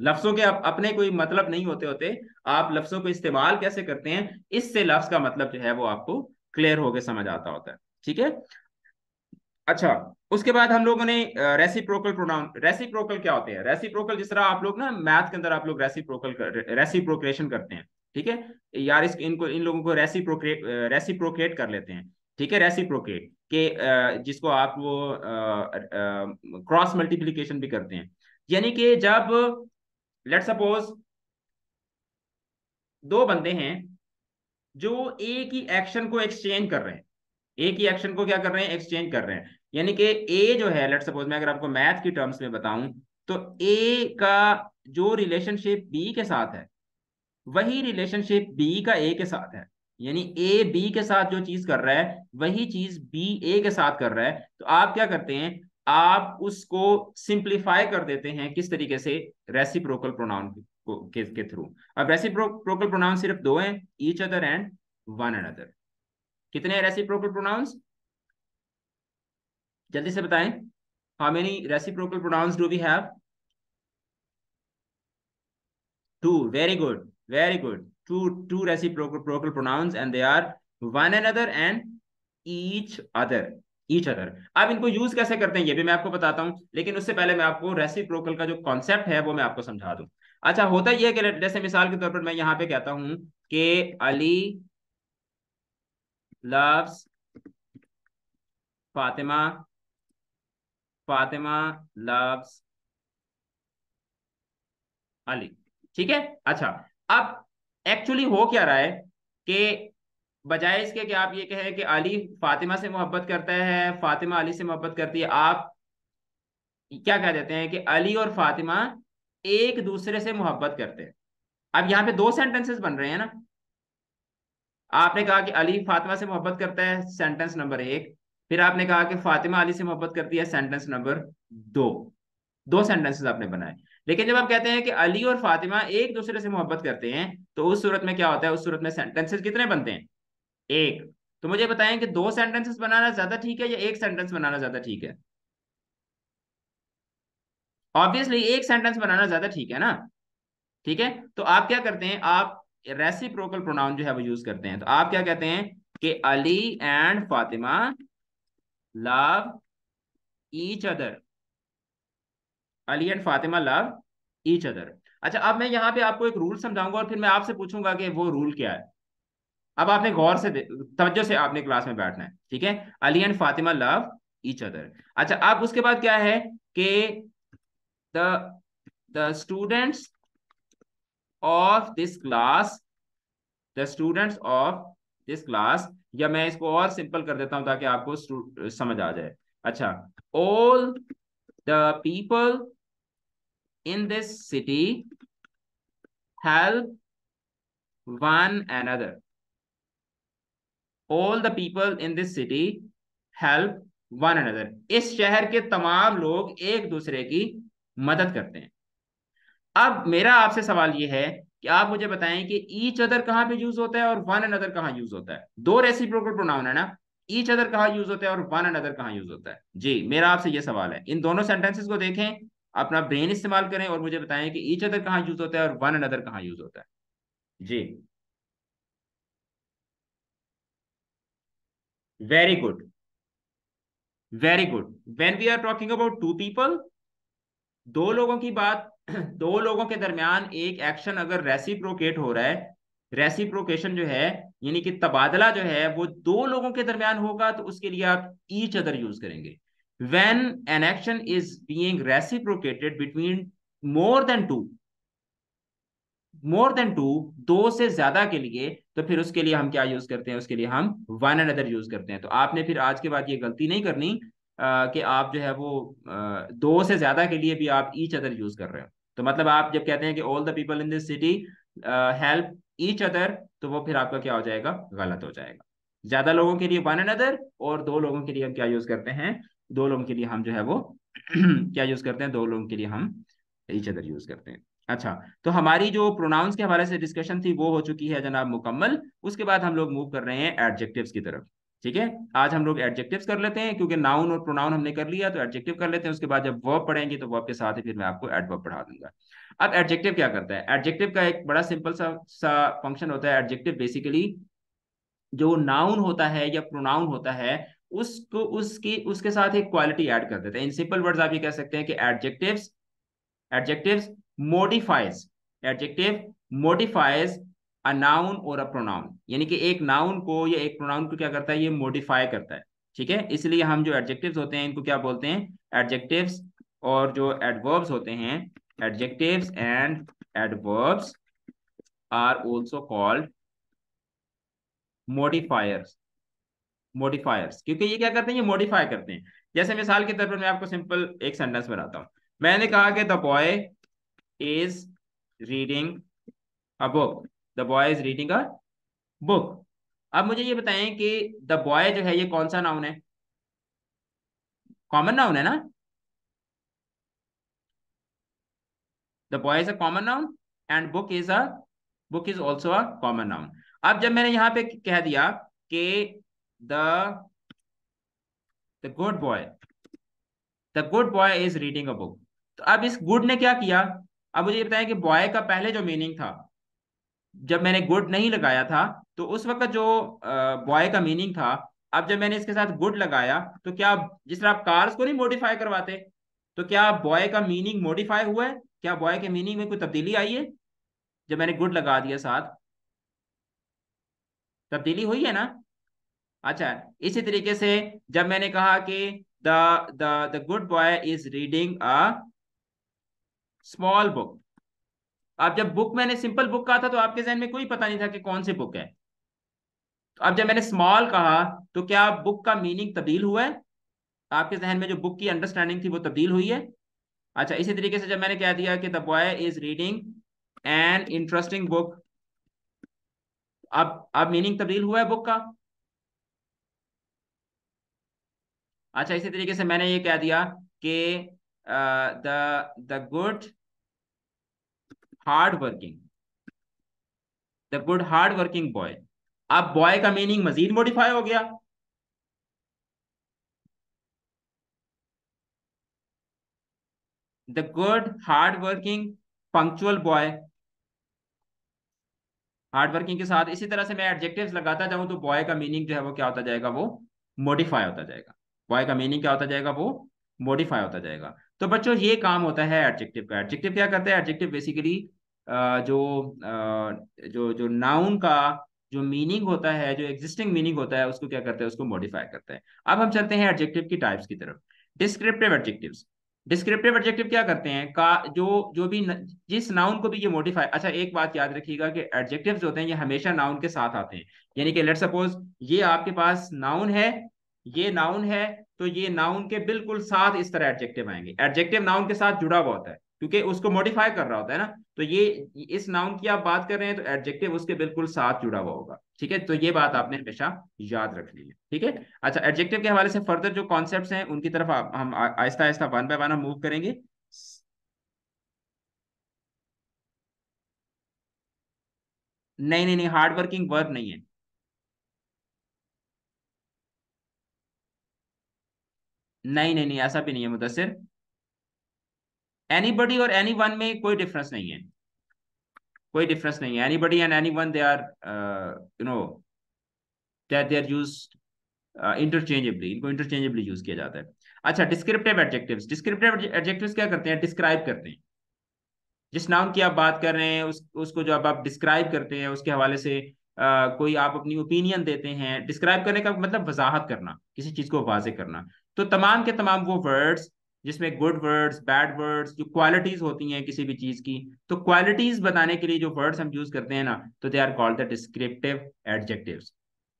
लफ्जों के आप अपने कोई मतलब नहीं होते होते आप लफ्जों को इस्तेमाल कैसे करते हैं इससे लफ्ज का मतलब जो है वो आपको क्लियर होकर समझ आता होता है ठीक है? अच्छा उसके बाद हम लोगों ने रेसिप्रोकल प्रोनाउन रेसिप्रोकल क्या होते हैं? रेसिप्रोकल जिस तरह आप लोग ना मैथ के अंदर आप लोग रेसिप्रोकल कर, रेसिप्रोक्रेशन करते हैं ठीक है? यार इस इनको इन लोगों को रेसिप्रोक्रेट रेसिप्रोकेट कर लेते हैं ठीक है? रेसिप्रोकेट के जिसको आप वो क्रॉस मल्टीप्लीकेशन भी करते हैं यानी कि जब लेट सपोज़ दो बंदे हैं जो एक ही एक्शन को एक्सचेंज कर रहे हैं। एक ही एक्शन को क्या कर रहे हैं? एक्सचेंज कर रहे हैं। यानी कि ए जो है लेट सपोज़ मैं अगर आपको मैथ की टर्म्स में बताऊँ तो ए का जो रिलेशनशिप बी के साथ है, वही रिलेशनशिप बी का ए के साथ है। यानी ए बी के साथ जो चीज़ कर रहा है, वही चीज़ बी ए के साथ कर रहा है। तो आप क्या करते हैं? आप उसको सिंप्लीफाई कर देते हैं किस तरीके से? रेसिप्रोकल प्रोनाउन के, के थ्रू अब रेसिप्रोकल प्रोनाउन सिर्फ़ दो हैं each other and one another कितने रेसिप्रोकल प्रोनाउंस जल्दी से बताएँ। How many reciprocal pronouns do we have two very good very good two two reciprocal pronouns and they are one another and each other each other अब इनको यूज़ कैसे करते हैं, ये भी मैं आपको बताता हूँ, लेकिन उससे पहले मैं आपको रेसिप्रोकल का जो कॉन्सेप्ट है, वो मैं आपको समझा दूँ। अच्छा होता यह कि जैसे मिसाल के तौर पर मैं यहाँ पे कहता हूँ कि अली loves फातिमा फातिमा loves अली। ठीक है? अच्छा अब एक्चुअली हो क्या रहा है कि बजाय इसके कि आप ये कहें कि अली फातिमा से मोहब्बत करता है, फातिमा अली से मोहब्बत करती है, आप क्या कह देते हैं कि अली और फातिमा एक दूसरे से मोहब्बत करते हैं। अब यहाँ पे दो सेंटेंसेस बन रहे हैं ना। आपने कहा कि अली फातिमा से मोहब्बत करता है सेंटेंस नंबर एक। फिर आपने कहा कि फातिमा अली से मोहब्बत करती है सेंटेंस नंबर दो। दो सेंटेंसेस आपने बनाए। लेकिन जब आप कहते हैं कि अली और फातिमा एक दूसरे से मोहब्बत करते हैं तो उस सूरत में क्या होता है? उस सूरत में सेंटेंसेस कितने बनते हैं? एक। तो मुझे बताएँ कि दो सेंटेंसेस बनाना ज़्यादा ठीक है या एक सेंटेंस बनाना ज़्यादा ठीक है? ऑब्वियसली एक सेंटेंस बनाना ज़्यादा ठीक है ना? ठीक है? तो आप क्या करते हैं? आप रेसिप्रोकल प्रोनाउन जो है वो यूज़ करते हैं। तो आप क्या कहते हैं कि Ali and Fatima love each other Ali and Fatima love each other अच्छा अब मैं यहाँ पे आपको एक रूल समझाऊँगा और फिर मैं आपसे पूछूँगा कि वो रूल क्या है। अब आपने गौर से तवज्जो से आपने क्लास में बैठना है, ठीक है? Ali and Fatima love each other अच्छा अब उसके बाद क्या है कि the the students of this class the students of this class या मैं इसको और सिंपल कर देता हूँ ताकि आपको समझ आ जाए। अच्छा all the people in this city help one another. All the people in this city help one another इस शहर के तमाम लोग एक दूसरे की मदद करते हैं। अब मेरा आपसे सवाल यह है कि आप मुझे बताएँ कि ईच अदर कहाँ पे यूज़ होता है और वन अनदर कहाँ यूज़ होता है? दो रेसिप्रोकल प्रोनाउन है ना? ईच अदर कहाँ यूज़ होता है और वन अनदर कहाँ यूज़ होता है? जी, मेरा आपसे यह सवाल है। इन दोनों सेंटेंसेस को देखें, अपना ब्रेन इस्तेमाल करें और मुझे बताएँ कि ईच अदर कहाँ यूज़ होता है और वन अनदर कहाँ यूज़ होता है। जी। Very good very good when we are talking about two people दो लोगों की बात, दो लोगों के दरमियान एक एक्शन अगर रेसिप्रोकेट हो रहा है रेसिप्रोकेशन जो है, यानी कि तबादला जो है, वो दो लोगों के दरमियान होगा तो उसके लिए आप ईच अदर यूज़ करेंगे। When an action is being reciprocated between more than two more than two दो से ज़्यादा के लिए तो फिर उसके लिए हम क्या यूज़ करते हैं? उसके लिए हम वन एंड अदर यूज़ करते हैं। तो आपने फिर आज के बाद ये गलती नहीं करनी आ, कि आप जो है वो आ, दो से ज़्यादा के लिए भी आप ईच अदर यूज़ कर रहे हो। तो मतलब आप जब कहते हैं कि all the people in this city help each other तो वो फिर आपका क्या हो जाएगा? गलत हो जाएगा। ज़्यादा लोगों के लिए वन एंड अदर और दो लोगों के लिए हम क्या यूज़ करते हैं? दो लोगों के लिए हम जो है वो क्या यूज़ करते हैं? दो लोगों के लिए हम ईच अदर यूज़ करते हैं। अच्छा तो हमारी जो प्रोनाउंस के हवाले से डिस्कशन थी, वो हो चुकी है जनाब मुकम्मल। उसके बाद हम लोग मूव कर रहे हैं एडजेक्टिव्स की तरफ़। ठीक है? आज हम लोग एडजेक्टिव्स कर लेते हैं, क्योंकि नाउन और प्रोनाउन हमने कर लिया तो एडजेक्टिव कर लेते हैं। उसके बाद जब वर्ब पढ़ेंगे तो वर्ब के साथ ही फिर मैं आपको एडवर्ब पढ़ा दूँगा। अब एडजेक्टिव क्या करता है? एडजेक्टिव का एक बड़ा सिंपल सा सा फ़ंक्शन होता है एडजेक्टिव बेसिकली जो नाउन होता है या प्रोनाउन होता है, उसको, उसकी, उसके साथ एक क्वालिटी ऐड कर देते हैं। इन सिंपल वर्ड्स आप ये कह सकते हैं कि adjectives adjectives modifies adjective modifies a noun और अ प्रोनाउन यानी कि एक नाउन को या एक प्रोनाउन को क्या करता है? ये मोडिफाई करता है। ठीक है? इसलिए हम जो एडजेक्टिव्स होते हैं, इनको क्या बोलते हैं? एडजेक्टिव्स और जो एडवर्ब्स होते हैं adjectives and adverbs are also called modifiers modifiers क्योंकि ये क्या करते हैं? ये मॉडिफाई करते हैं। जैसे मिसाल के तौर पर मैं आपको सिंपल एक सेंटेंस बनाता हूँ। मैंने कहा कि the boy is reading a book the boy is reading a book अब मुझे ये बताएँ कि द बॉय जो है, ये कौन सा नाउन है? कॉमन नाउन है ना? The boy is a common noun and book is a book is also a common noun अब जब मैंने यहाँ पे कह दिया कि the the good boy the good boy is reading a book तो अब इस गुड ने क्या किया? अब मुझे बताया कि बॉय का पहले जो मीनिंग था, जब मैंने गुड नहीं लगाया था तो उस वक्त जो बॉय का मीनिंग था, अब जब मैंने इसके साथ गुड लगाया तो क्या जिस तरह आप कार्स को नहीं मॉडिफाई करवाते तो क्या बॉय का मीनिंग मॉडिफाई हुआ है? क्या बॉय के मीनिंग में कोई तब्दीली आई है? जब मैंने गुड लगा दिया साथ। तब्दीली हुई है ना? अच्छा इसी तरीके से जब मैंने कहा कि the the the good boy is reading a small book. अब जब बुक मैंने सिंपल बुक कहा था तो आपके जहन में कोई पता नहीं था कि कौन सी बुक है। तो अब जब मैंने स्मॉल कहा तो क्या बुक का मीनिंग तब्दील हुआ है? आपके जहन में जो बुक की अंडरस्टैंडिंग थी, वो तब्दील हुई है? अच्छा इसी तरीके से जब मैंने कह दिया कि the boy is reading an interesting book, अब अब मीनिंग तब्दील हुआ है बुक का? अच्छा इसी तरीके से मैंने ये कह दिया कि the the good hard working the good hard working boy अब बॉय का मीनिंग मजीद मॉडिफाई हो गया। The good hard working punctual boy hard working के साथ इसी तरह से मैं एडजेक्टिव्स लगाता जाऊँ तो बॉय का मीनिंग जो है वो क्या होता जाएगा? वो मॉडिफाई होता जाएगा। बॉय का मीनिंग क्या होता जाएगा? वो मॉडिफाई होता जाएगा। तो बच्चों ये काम होता है एडजेक्टिव का। एडजेक्टिव क्या करता है? एडजेक्टिव बेसिकली जो जो जो नाउन का जो मीनिंग होता है जो एग्जिस्टिंग मीनिंग होता है उसको क्या करते हैं? उसको मॉडिफाई करता है। अब हम चलते हैं एडजेक्टिव की टाइप्स की तरफ़। डिस्क्रिप्टिव एडजेक्टिव्स डिस्क्रिप्टिव एडजेक्टिव क्या करते हैं? का जो जो भी न, जिस नाउन को भी ये मॉडिफाई अच्छा एक बात याद रखिएगा कि एडजेक्टिव्स होते हैं ये हमेशा नाउन के साथ आते हैं। यानी कि लेट सपोज़ ये आपके पास नाउन है ये नाउन है तो ये नाउन के बिल्कुल साथ इस तरह एडजेक्टिव आएँगे। एडजेक्टिव नाउन के साथ जुड़ा हुआ होता है क्योंकि उसको मॉडिफाई कर रहा होता है ना? तो ये इस नाउन की आप बात कर रहे हैं तो एडजेक्टिव उसके बिल्कुल साथ जुड़ा हुआ होगा ठीक है? तो ये बात आपने हमेशा याद रखनी है ठीक है? अच्छा एडजेक्टिव के हवाले से फर्दर जो कॉन्सेप्ट हैं उनकी तरफ़ आप, हम आहिस्ता आहिस्ता वन बाय वन हम मूव करेंगे। नहीं नहीं नहीं हार्ड वर्किंग वर्ब नहीं है। नहीं नहीं नहीं ऐसा भी नहीं है मुदसर एनीबडी और एनी वन में कोई डिफरेंस नहीं है। कोई डिफरेंस नहीं है। Anybody and anyone they are you know that they are used interchangeably इनको इंटरचेंजेबली यूज़ किया जाता है। अच्छा डिस्क्रिप्टिव एडजेक्टिव्स डिस्क्रिप्टिव एडजेक्टिव्स क्या करते हैं? डिस्क्राइब करते हैं। जिस नाउन की आप बात कर रहे हैं उस उसको जो आप डिस्क्राइब करते हैं उसके हवाले से Uh, कोई आप अपनी ओपिनियन देते हैं। डिस्क्राइब करने का मतलब वजाहत करना किसी चीज़ को वाजे करना। तो तमाम के तमाम वो वर्ड्स जिसमें गुड वर्ड्स बैड वर्ड्स जो क्वालिटीज होती हैं किसी भी चीज़ की तो क्वालिटीज बताने के लिए जो वर्ड्स हम यूज़ करते हैं ना तो they are called the descriptive adjectives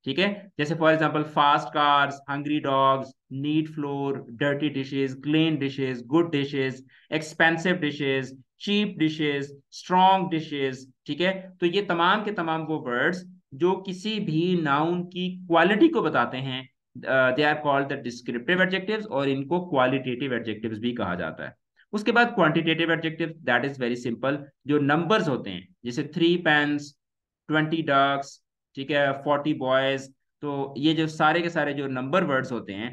ठीक है? जैसे for example fast cars hungry dogs neat floor dirty dishes clean dishes good dishes expensive dishes cheap dishes strong dishes ठीक है? तो ये तमाम के तमाम वो वर्ड्स जो किसी भी नाउन की क्वालिटी को बताते हैं they are called the descriptive adjectives और इनको क्वालिटेटिव एडजेक्टिव्स भी कहा जाता है। उसके बाद quantitative adjective that is very simple जो नंबर्स होते हैं, जैसे थ्री पेन्स ट्वेंटी डक्स ठीक है फोर्टी बॉयज़ तो ये जो सारे के सारे जो नंबर वर्ड्स होते हैं,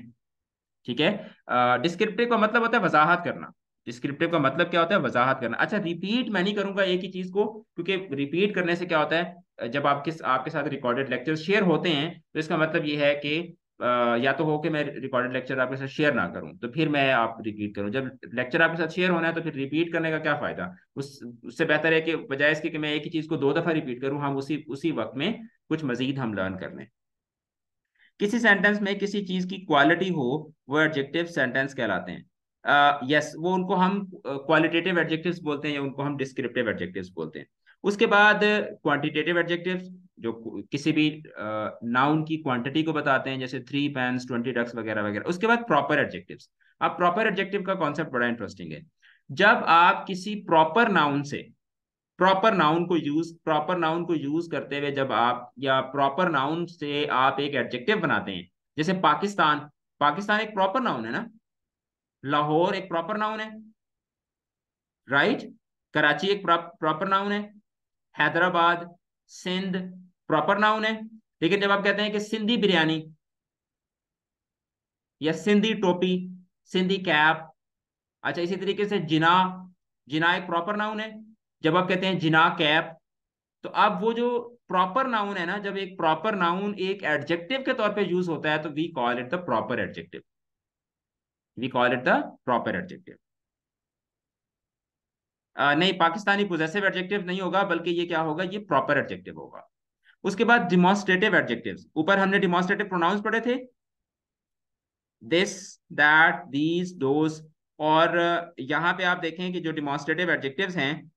ठीक है डिस्क्रिप्टिव का मतलब होता है वजाहत करना। डिस्क्रिप्टिव का मतलब क्या होता है? वजाहत करना। अच्छा रिपीट मैं नहीं करूँगा एक ही चीज़ को, क्योंकि रिपीट करने से क्या होता है, जब आपके आपके साथ रिकॉर्डेड लेक्चर शेयर होते हैं तो इसका मतलब ये है कि या तो हो कि मैं रिकॉर्डेड लेक्चर आपके साथ शेयर ना करूँ तो फिर मैं आप रिपीट करूँ। जब लेक्चर आपके साथ शेयर होना है तो फिर रिपीट करने का क्या फ़ायदा? उस उससे बेहतर है कि बजाय इसके कि मैं एक ही चीज़ को दो दफ़ा रिपीट करूँ हम उसी उसी वक्त में कुछ मजीद हम लर्न कर लें। किसी सेंटेंस में किसी चीज़ की क्वालिटी हो वो एडजेक्टिव सेंटेंस कहलाते हैं। यस uh, yes, वो उनको हम क्वालिटेटिव एडजेक्टिव्स बोलते हैं या उनको हम डिस्क्रिप्टिव एडजेक्टिव्स बोलते हैं। उसके बाद क्वांटिटेटिव एडजेक्टिव्स जो किसी भी नाउन की क्वांटिटी को बताते हैं, जैसे थ्री पेन्स ट्वेंटी डक्स वगैरह वगैरह, उसके बाद प्रॉपर एडजेक्टिव्स अब प्रॉपर एडजेक्टिव का कॉन्सेप्ट बड़ा इंटरेस्टिंग है। जब आप किसी प्रॉपर नाउन से प्रॉपर नाउन को यूज़ प्रॉपर नाउन को यूज़ करते हुए जब आप, या प्रॉपर नाउन से आप एक एडजेक्टिव बनाते हैं, जैसे पाकिस्तान पाकिस्तान एक प्रॉपर नाउन है ना? लाहौर एक प्रॉपर नाउन है। Right right? कराची एक प्रॉपर नाउन है। हैदराबाद, सिंध प्रॉपर नाउन है। लेकिन जब आप कहते हैं कि सिंधी बिरयानी या सिंधी टोपी, सिंधी कैप अच्छा इसी तरीके से जिना जिना एक प्रॉपर नाउन है। जब आप कहते हैं जिना कैप तो अब वो जो प्रॉपर नाउन है ना, जब एक प्रॉपर नाउन एक एडजेक्टिव के तौर पे यूज़ होता है तो we call it the proper adjective we call it the proper adjective नहीं, पाकिस्तानी पोजेसिव एडजेक्टिव नहीं होगा, बल्कि ये क्या होगा, ये प्रॉपर एडजेक्टिव होगा। उसके बाद डिमोन्स्ट्रेटिव एडजेक्टिव्स ऊपर हमने डिमोन्स्ट्रेटिव प्रोनाउंस पढ़े थे। दिस दैट दीज दोज और यहाँ पे आप देखें कि जो डिमोन्स्ट्रेटिव एडजेक्टिव्स हैं,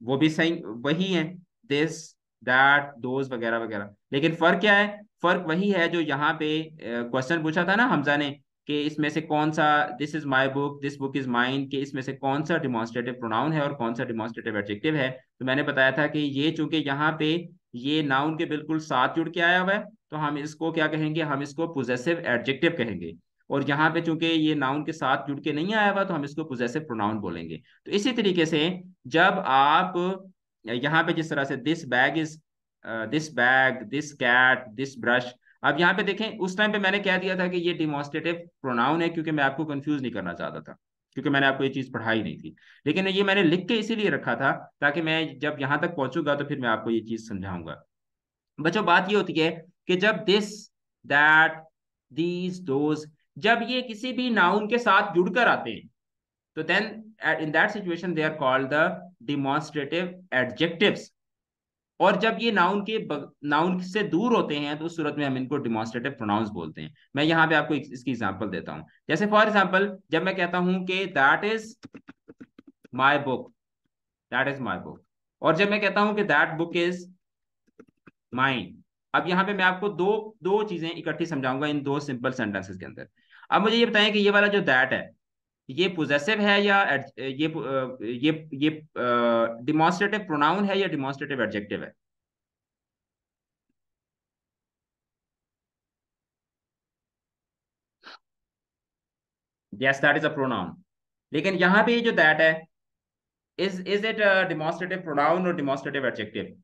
वो भी सही, वही हैं। दिस दैट दोज वगैरह वगैरह। लेकिन फ़र्क क्या है? फ़र्क वही है जो यहाँ पे क्वेश्चन पूछा था ना हमजा ने कि इसमें से कौन सा this is my book this book is mine कि इसमें से कौन सा डिमॉन्स्ट्रेटिव प्रोनाउन है और कौन सा डिमॉन्स्ट्रेटिव एडजेक्टिव है। तो मैंने बताया था कि ये चूँकि यहाँ पे ये नाउन के बिल्कुल साथ जुड़ के आया हुआ है तो हम इसको क्या कहेंगे? हम इसको पोजेसिव एडजेक्टिव कहेंगे। और यहाँ पे चूँकि ये नाउन के साथ जुड़ के नहीं आया हुआ तो हम इसको पोजेसिव प्रोनाउन बोलेंगे। तो इसी तरीके से जब आप यहाँ पे जिस तरह से this bag is this bag this cat this brush अब यहाँ पे देखें, उस टाइम पे मैंने कह दिया था कि ये डिमोस्ट्रेटिव प्रोनाउन है, क्योंकि मैं आपको कंफ्यूज नहीं करना चाहता था। क्योंकि मैंने आपको ये चीज़ पढ़ाई नहीं थी। लेकिन ये मैंने लिख के इसीलिए रखा था ताकि मैं जब यहाँ तक पहुंचूँगा तो फिर मैं आपको ये चीज़ समझाऊँगा। बच्चों, बात ये होती है कि जब दिस दैट दीज दोज जब ये किसी भी नाउन के साथ जुड़कर आते हैं तो then in that situation they are called the demonstrative adjectives और जब ये नाउन के नाउन से दूर होते हैं तो उस सूरत में हम इनको डिमॉन्स्ट्रेटिव प्रोनाउंस बोलते हैं। मैं यहाँ पे आपको इसकी एग्जांपल देता हूँ। जैसे फॉर एग्जांपल जब मैं कहता हूँ कि that is my book that is my book और जब मैं कहता हूँ कि दैट बुक इज़ माइंड अब यहाँ पे मैं आपको दो दो चीज़ें इकट्ठी समझाऊँगा इन दो सिंपल सेंटेंसेस के अंदर। अब मुझे ये बताएँ कि ये वाला जो दैट है ये पोजेसिव है या ये ये ये डिमॉन्स्ट्रेटिव प्रोनाउन है या डिमॉन्स्ट्रेटिव एडजेक्टिव है? Yes that is a pronoun लेकिन यहाँ पे जो दैट है is is it demonstrative pronoun और डिमॉन्स्ट्रेटिव एडजेक्टिव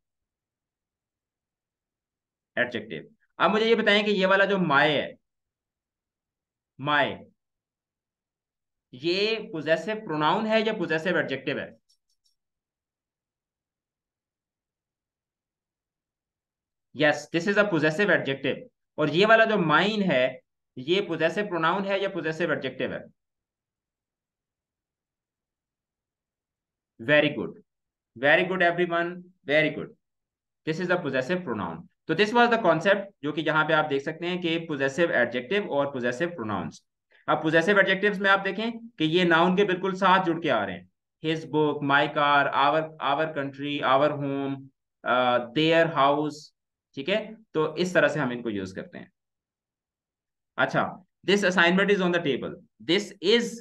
एडजेक्टिव अब मुझे ये बताएँ कि ये वाला जो माए है, माए ये पोजेसिव प्रोनाउन है या पोजेसिव एडजेक्टिव है? Yes this is a possessive adjective और ये वाला जो माइन है, ये पोजेसिव प्रोनाउन है या पोजेसिव एडजेक्टिव है? Very good very good everyone very good this is a possessive pronoun तो दिस वाज द कॉन्सेप्ट जो कि यहाँ पे आप देख सकते हैं कि पोजेसिव एडजेक्टिव और पोजेसिव प्रोनाउंस अब पोजेसिव एडजेक्टिव्स में आप देखें कि ये नाउन के बिल्कुल साथ जुड़ के आ रहे हैं। His book my car our our country our home their house ठीक है? तो इस तरह से हम इनको यूज़ करते हैं। अच्छा this assignment is on the table this is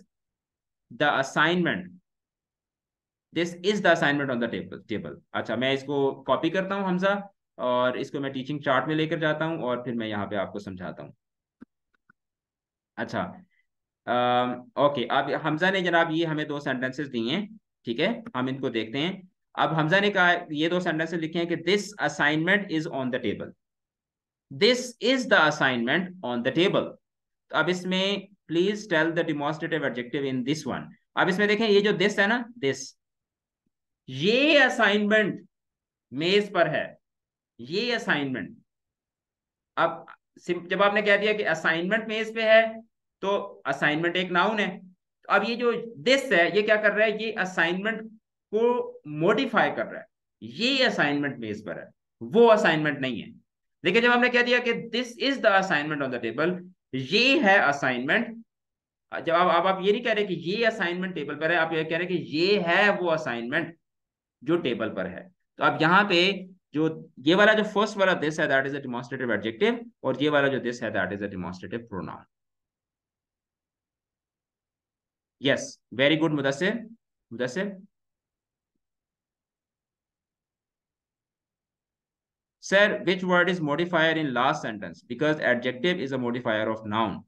the assignment this is the assignment on the table table अच्छा मैं इसको कॉपी करता हूँ हमजा, और इसको मैं टीचिंग चार्ट में लेकर जाता हूँ, और फिर मैं यहाँ पे आपको समझाता हूँ। अच्छा ओके अब हमजा ने जनाब ये हमें दो सेंटेंसेस दिए हैं, ठीक है? हम इनको देखते हैं। अब हमजा ने कहा, ये दो सेंटेंसेस लिखे हैं कि this assignment is on the table this is the assignment on the table अब इसमें please tell the demonstrative adjective in this one अब इसमें देखें, ये जो दिस है ना दिस ये असाइनमेंट मेज पर है. ये असाइनमेंट अब जब आपने कह दिया कि असाइनमेंट मेज पे है तो असाइनमेंट एक नाउन है। तो अब ये जो दिस है ये क्या कर रहा है? ये असाइनमेंट को मॉडिफाई कर रहा है। ये असाइनमेंट बेस पर है। वो असाइनमेंट नहीं है। लेकिन जब हमने कह दिया कि this is the assignment on the table ये है असाइनमेंट जब आप आप, आप ये नहीं कह रहे कि ये असाइनमेंट टेबल पर है आप ये कह रहे कि ये है वो असाइनमेंट जो टेबल पर है। तो अब यहाँ पे जो ये वाला जो फ़र्स्ट वाला दिस है that is a demonstrative adjective और ये वाला जो दिस है that is a demonstrative pronoun yes, very good mudassir mudassir sir, which word is modifier in last sentence? Because adjective is a modifier of noun.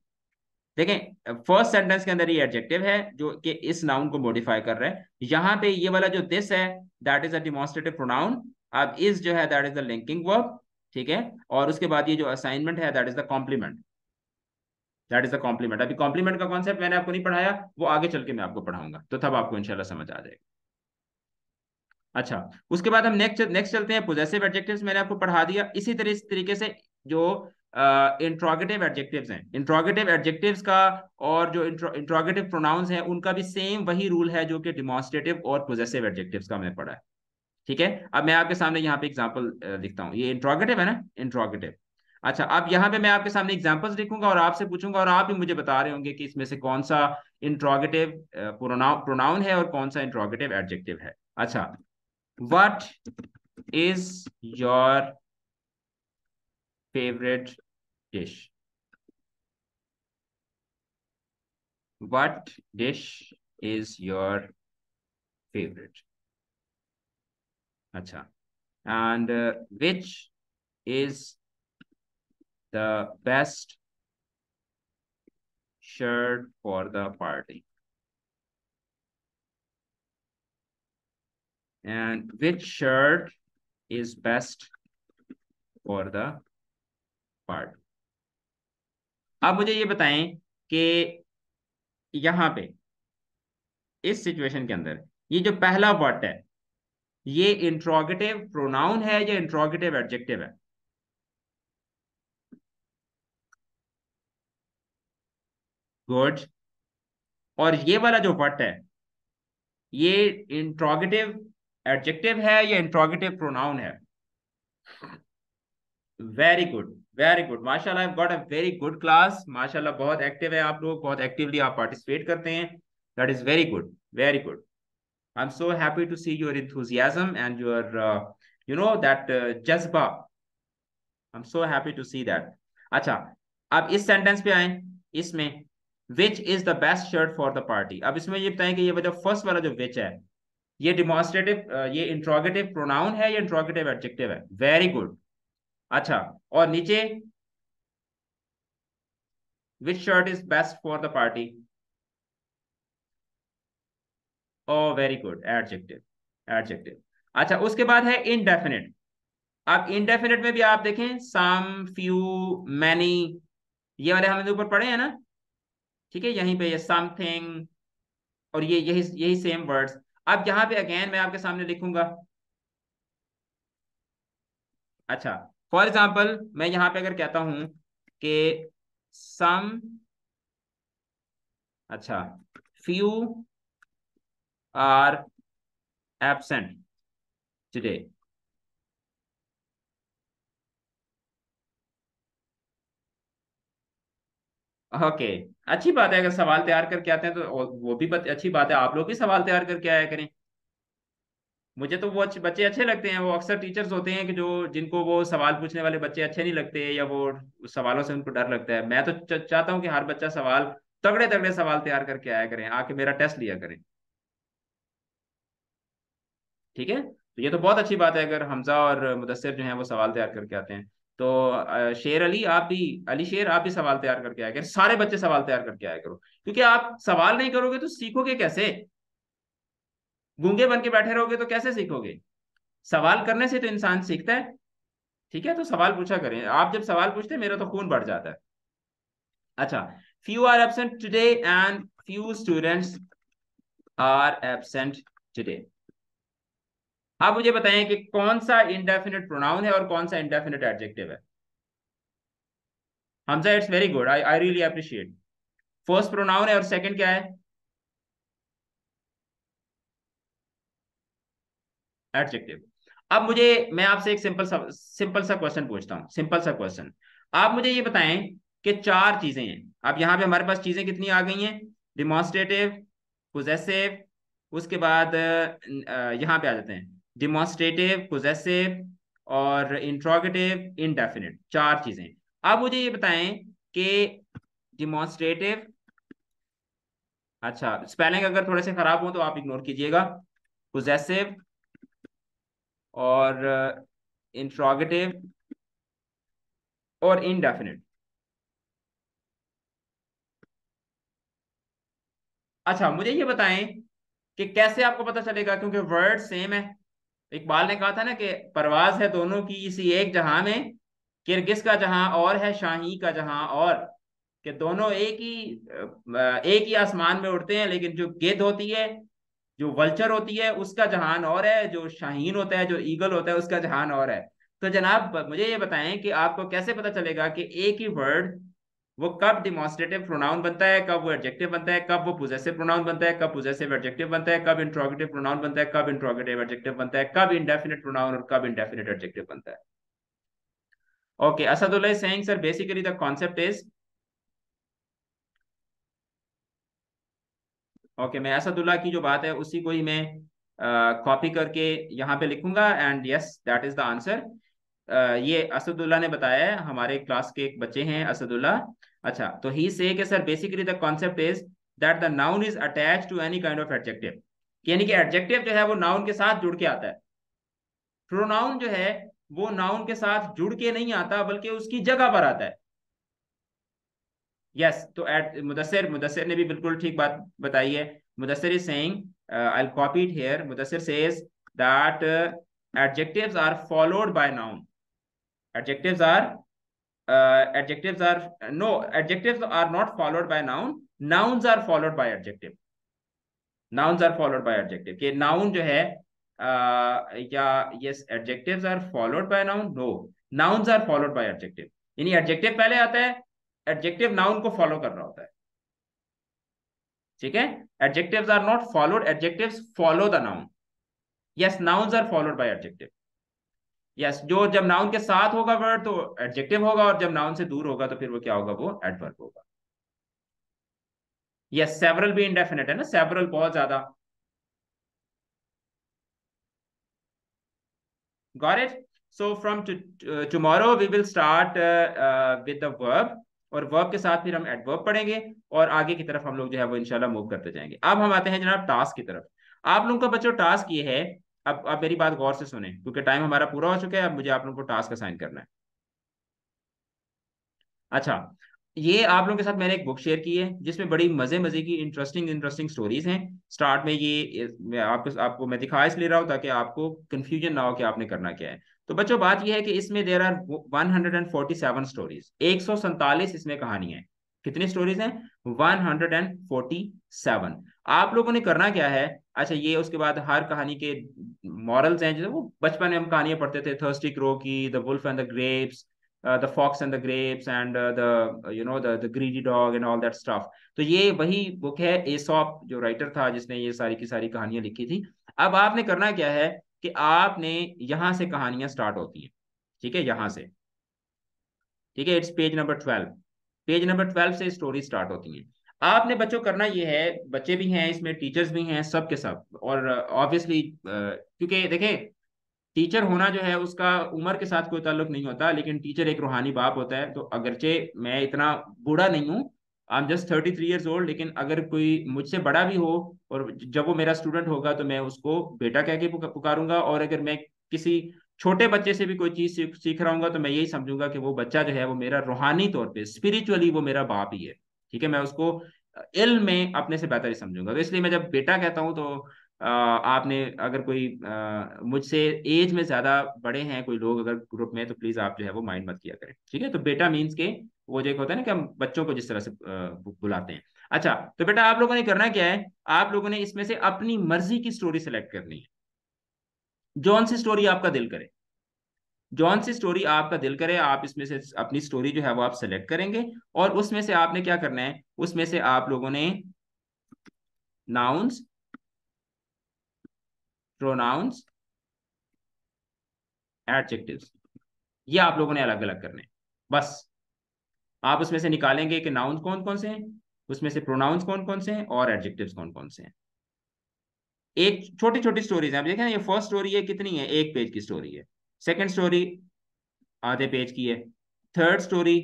देखें फ़र्स्ट सेंटेंस के अंदर ये एडजेक्टिव है, जो कि इस नाउन को मॉडिफाई कर रहा है। यहाँ पे ये वाला जो दिस है that is a demonstrative pronoun अब इस जो है that is the linking verb ठीक है? और उसके बाद ये जो असाइनमेंट है that is the complement that is the complement अभी कॉम्प्लीमेंट का कॉन्सेप्ट मैंने आपको नहीं पढ़ाया, वो आगे चल के मैं आपको पढ़ाऊँगा। तो तब आपको इंशाल्लाह समझ आ जाएगा। अच्छा उसके बाद हम नेक्स्ट नेक्स्ट चलते हैं पोजेसिव एडजेक्टिव्स मैंने आपको पढ़ा दिया। इसी तरह, इस तरीके से जो इंट्रोगेटिव एडजेक्टिव्स हैं। इंट्रोगेटिव एडजेक्टिव्स का और जो इंट्रोगेटिव प्रोनाउंस हैं, उनका भी सेम वही रूल है जो कि डिमॉन्स्ट्रेटिव और पोजेसिव एडजेक्टिव्स का मैंने पढ़ा है। ठीक है? अब मैं आपके सामने यहाँ पे एग्ज़ाम्पल लिखता हूँ। ये इंट्रोगेटिव है ना? इंट्रोगेटिव अच्छा अब यहाँ पे मैं आपके सामने एग्जाम्पल्स लिखूँगा और आपसे पूछूँगा और आप भी मुझे बता रहे होंगे कि इसमें से कौन सा इंट्रोगेटिव प्रोनाउन है और कौन सा इंट्रोगेटिव एडजेक्टिव है। अच्छा what is your favourite dish dish is your favorite? acha and uh, which is the best shirt for the party. and which shirt is best for the part अब मुझे ये बताएँ कि यहाँ पे, इस सिचुएशन के अंदर, ये जो पहला वर्ड है, ये इंट्रोगेटिव प्रोनाउन है या इंट्रोगेटिव एडजेक्टिव है गुड और ये वाला जो वर्ड है, ये इंट्रोगेटिव एडजेक्टिव है, या इंट्रोगेटिव प्रोनाउन है। वेरी गुड वेरी गुड माशाल्लाह got a very good class माशाल्लाह, बहुत एक्टिव है आप लोग, बहुत एक्टिवली आप पार्टिसिपेट करते हैं। That is very good very good I am so happy to see your enthusiasm and your you know that जज्बा I am so happy to see that अच्छा अब इस सेंटेंस पे आए, इसमें which is the best shirt for the party अब इसमें ये बताएँ कि ये जो फ़र्स्ट वाला जो विच है, ये डिमॉन्स्ट्रेटिव ये इंट्रोगेटिव प्रोनाउन है, या इंट्रोगेटिव एडजेक्टिव है? वेरी गुड अच्छा और नीचे which shirt is best for the party oh very good adjective adjective अच्छा उसके बाद है इनडेफिनेट अब इनडेफिनेट में भी आप देखें सम फ्यू मैनी ये वाले हमने ऊपर पढ़े हैं ना ठीक है? यहीं पे ये समथिंग और ये, यही यही सेम वर्ड्स अब यहाँ पे अगेन मैं आपके सामने लिखूँगा। अच्छा फॉर एग्ज़ाम्पल मैं यहाँ पे अगर कहता हूँ कि सम अच्छा few are absent today okay. अच्छी बात है, अगर सवाल तैयार करके आते हैं तो वो भी अच्छी बात है, आप लोग भी सवाल तैयार करके आया करें। मुझे तो वो अच्छे, बच्चे अच्छे लगते हैं, वो अक्सर टीचर्स होते हैं कि जो, जिनको वो सवाल पूछने वाले बच्चे अच्छे नहीं लगते या वो सवालों से उनको डर लगता है। मैं तो चाहता हूँ कि हर बच्चा सवाल तगड़े तगड़े सवाल तैयार करके आया करें, आके मेरा टेस्ट लिया करें। ठीक है? तो ये तो बहुत अच्छी बात है, अगर हमजा और मुदसर जो है वो सवाल तैयार करके आते हैं। तो शेर अली, आप भी, अली शेर, आप भी सवाल तैयार करके आया करें सारे बच्चे सवाल तैयार करके आया करो, क्योंकि आप सवाल नहीं करोगे तो सीखोगे कैसे? गूँगे बन के बैठे रहोगे तो कैसे सीखोगे? सवाल करने से तो इंसान सीखता है, ठीक है? तो सवाल पूछा करें, आप जब सवाल पूछते मेरा तो खून बढ़ जाता है। अच्छा few are absent today and few students are absent today आप मुझे बताएँ कि कौन सा इंडेफिनेट प्रोनाउन है और कौन सा इंडेफिनेट एडजेक्टिव है? Hamza it's very good I I really appreciate first pronoun है और सेकंड क्या है? एडजेक्टिव अब मुझे, मैं आपसे एक सिंपल सा सिंपल सा क्वेश्चन पूछता हूँ. सिंपल सा क्वेश्चन आप मुझे ये बताएँ कि चार चीज़ें हैं. अब यहाँ पे हमारे पास चीज़ें कितनी आ गई हैं? डिमॉन्स्ट्रेटिव पोजेसिव उसके बाद यहाँ पे आ जाते हैं. डिमॉन्स्ट्रेटिव पोजेसिव और इंट्रोगेटिव इनडेफिनेट चार चीज़ें। अब मुझे ये बताएँ कि डिमॉन्स्ट्रेटिव अच्छा स्पेलिंग अगर थोड़े से खराब हो तो आप इग्नोर कीजिएगा। पोजेसिव और इंट्रोगेटिव और इनडेफिनेट अच्छा मुझे ये बताएँ कि कैसे आपको पता चलेगा क्योंकि वर्ड सेम है। इकबाल ने कहा था ना कि परवाज है दोनों की, इसी एक जहाँ में किरगिस का जहाँ और है, शाही का जहाँ और। कि दोनों एक ही एक ही आसमान में उड़ते हैं, लेकिन जो गेद होती है, जो वल्चर होती है, उसका जहान और है, जो शाहीन होता है, जो ईगल होता है, उसका जहान और है। तो जनाब, मुझे ये बताएँ कि आपको कैसे पता चलेगा कि एक ही वर्ड वो कब डिमॉन्स्ट्रेटिव प्रोनाउन बनता है, कब वो एडजेक्टिव बनता है, कब वो पोजेसिव प्रोनाउन बनता है, कब पोजेसिव एडजेक्टिव बनता है, कब इंट्रोगेटिव प्रोनाउन बनता है, कब इंट्रोगेटिव एडजेक्टिव बनता है, कब इंडेफिनिट प्रोनाउन और कब इंडेफिनेट एडजेक्टिव बनता है। Okay Asadullah saying sir basically the concept is okay मैं असदुल्ला की जो बात है, उसी को ही मैं कॉपी करके यहाँ पे लिखूँगा and yes that is the answer ये असदुल्ला ने बताया है हमारे क्लास के एक बच्चे हैं असदुल्ला। अच्छा तो ही से कि sir basically the concept is that the noun is attach to any kind of adjective यानी कि एडजेक्टिव जो है वो नाउन के साथ जुड़ के आता है। प्रोनाउन जो है वो नाउन के साथ जुड़ के नहीं आता बल्कि उसकी जगह पर आता है। यस yes, तो एट मुदसर मुदसर ने भी बिल्कुल ठीक बात बताई है। Mudassar is saying I copy it here Mudassar says uh, adjectives are followed by noun. Adjectives are uh, adjectives are no adjectives are not followed by noun. Nouns are followed by adjective. Nouns are followed by adjective. कि noun जो है uh, या yes adjectives are followed by noun. No, nouns are followed by adjective. यानी adjective पहले आता है adjective noun को follow कर रहा होता है ठीक है adjectives are not followed adjectives follow the noun yes nouns are followed by adjective yes जो जब नाउन के साथ होगा वर्ड तो एडजेक्टिव होगा और जब नाउन से दूर होगा तो फिर वो क्या होगा? वो adverb होगा। Yes several भी indefinite है ना? Several बहुत ज़्यादा। Got it? So from uh, tomorrow we will start uh, uh, with the verb और वर्ब के साथ फिर हम एडवर्ब पढ़ेंगे और आगे की तरफ़ हम लोग जो है वो इंशाल्लाह मूव करते जाएँगे। अब हम आते हैं जनाब टास्क की तरफ़। आप लोगों का बच्चों टास्क ये है अब अब मेरी बात गौर से सुने, क्योंकि टाइम हमारा पूरा हो चुका है, अब मुझे आप लोगों को टास्क असाइन करना है। अच्छा ये आप लोगों के साथ मैंने एक बुक शेयर की है, जिसमें बड़ी मज़े मज़े की इंटरेस्टिंग इंटरेस्टिंग स्टोरीज हैं। स्टार्ट में ये मैं आपको आपको मैं दिखा इसलिए रहा हूँ ताकि आपको कंफ्यूजन ना हो कि आपने करना क्या है। तो बच्चों, बात यह है कि इसमें देर आर 147 स्टोरीज एक सौ सैतालीस इसमें कहानी है। कितनी स्टोरीज हैं? 147 आप लोगों ने करना क्या है? अच्छा ये उसके बाद हर कहानी के मॉरल्स हैं, जैसे वो बचपन में हम कहानियाँ पढ़ते थे थर्स्टी क्रो की the wolf and the grapes the fox and the grapes and the you know the greedy dog and all that stuff तो ये वही बुक है एसॉप जो राइटर था, जिसने ये सारी की सारी कहानियाँ लिखी थी। अब आपने करना क्या है कि आपने यहाँ से कहानियाँ स्टार्ट होती हैं। ठीक है? यहाँ से। ठीक है? It's page number twelve page number twelve से स्टोरी स्टार्ट होती है। आपने बच्चों करना ये है बच्चे भी हैं इसमें टीचर्स भी हैं सब के सब। और ऑब्वियसली uh, uh, क्योंकि देखें टीचर होना जो है उसका उम्र के साथ कोई ताल्लुक नहीं होता लेकिन टीचर एक रूहानी बाप होता है। तो अगरचे मैं इतना बूढ़ा नहीं हूँ I am just thirty three years old लेकिन अगर कोई मुझसे बड़ा भी हो और जब वो मेरा स्टूडेंट होगा तो मैं उसको बेटा कह के पुकारूँगा। और अगर मैं किसी छोटे बच्चे से भी कोई चीज़ सीख रहा हूँ तो मैं यही समझूँगा कि वो बच्चा जो है वो मेरा रूहानी तौर पे स्पिरिचुअली वो मेरा बाप ही है। ठीक है? मैं उसको इल्म में अपने से बेहतर ही समझूँगा। तो इसलिए मैं जब बेटा कहता हूँ तो आपने अगर कोई मुझसे एज में ज़्यादा बड़े हैं कोई लोग अगर ग्रुप में तो प्लीज़ आप जो है वो माइंड मत किया करें। ठीक है? तो बेटा मीन्स के वो जो होता है ना कि हम बच्चों को जिस तरह से बुलाते हैं। अच्छा तो बेटा आप लोगों ने करना क्या है? आप लोगों ने इसमें से अपनी मर्ज़ी की स्टोरी सेलेक्ट करनी है। जौन सी स्टोरी आपका दिल करे। जौन सी स्टोरी आपका दिल करे, आप इसमें से अपनी स्टोरी जो है वो आप सेलेक्ट करेंगे और उसमें से आपने क्या करना है? उसमें से आप लोगों ने नाउन्स प्रोनाउंस एडजेक्टिव्स ये आप लोगों ने अलग अलग करने बस। आप उसमें से निकालेंगे कि नाउन्स कौन कौन से हैं, उसमें से प्रोनाउंस कौन कौन से हैं और एडजेक्टिव्स कौन कौन से हैं। एक छोटी छोटी स्टोरीज है आप देखें ये फ़र्स्ट स्टोरी है कितनी है एक पेज की स्टोरी है सेकंड स्टोरी आधे पेज की है थर्ड स्टोरी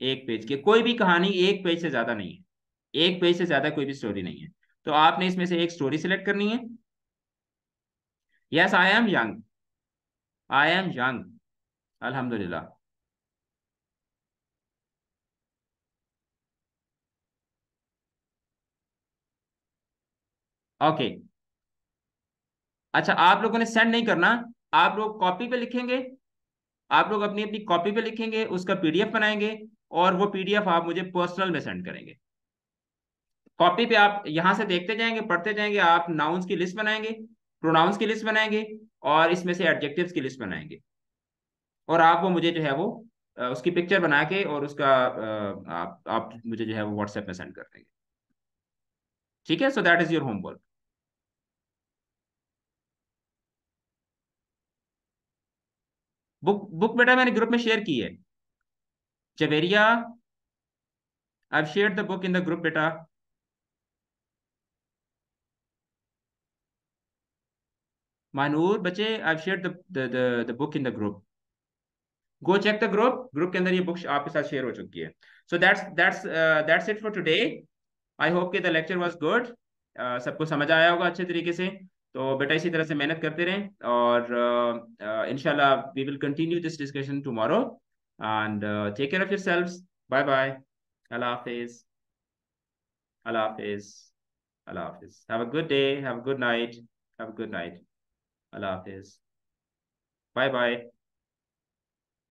एक पेज की कोई भी कहानी एक पेज से ज़्यादा नहीं है एक पेज से ज़्यादा कोई भी स्टोरी नहीं है तो आपने इसमें से एक स्टोरी सिलेक्ट करनी है Yes, I am young. I am young. Alhamdulillah. Okay okay. अच्छा आप लोगों ने सेंड नहीं करना। आप लोग कॉपी पे लिखेंगे। आप लोग अपनी अपनी कॉपी पे लिखेंगे उसका पीडीएफ बनाएँगे और वो पीडीएफ आप मुझे पर्सनल में सेंड करेंगे। कॉपी पे आप यहाँ से देखते जाएँगे पढ़ते जाएँगे आप नाउन्स की लिस्ट बनाएँगे प्रोनाउंस की लिस्ट बनाएँगे और इसमें से एडजेक्टिव्स की लिस्ट बनाएँगे। और आप वो मुझे जो है वो उसकी पिक्चर बना के और उसका आप, आप मुझे जो है वो व्हाट्सएप में सेंड कर देंगे। ठीक है? So that is your homework book book बेटा मैंने ग्रुप में शेयर की है। Javeria I share the book in the group बेटा। मानूर बच्चे I share the book in the group go check the group group के अंदर ये बुक आपके साथ शेयर हो चुकी है। So that's that's that's it for today I hope कि द लेक्चर वाज गुड सबको समझ आया होगा अच्छे तरीके से। तो बेटा इसी तरह से मेहनत करते रहें और इनशाला we will continue this discussion tomorrow and take care of yourselves bye bye अल्लाह हाफिज अल्लाह हाफिज अल्लाह हाफिज have a good day have a good night have a good night अल्लाह हाफिज़ बाय बाय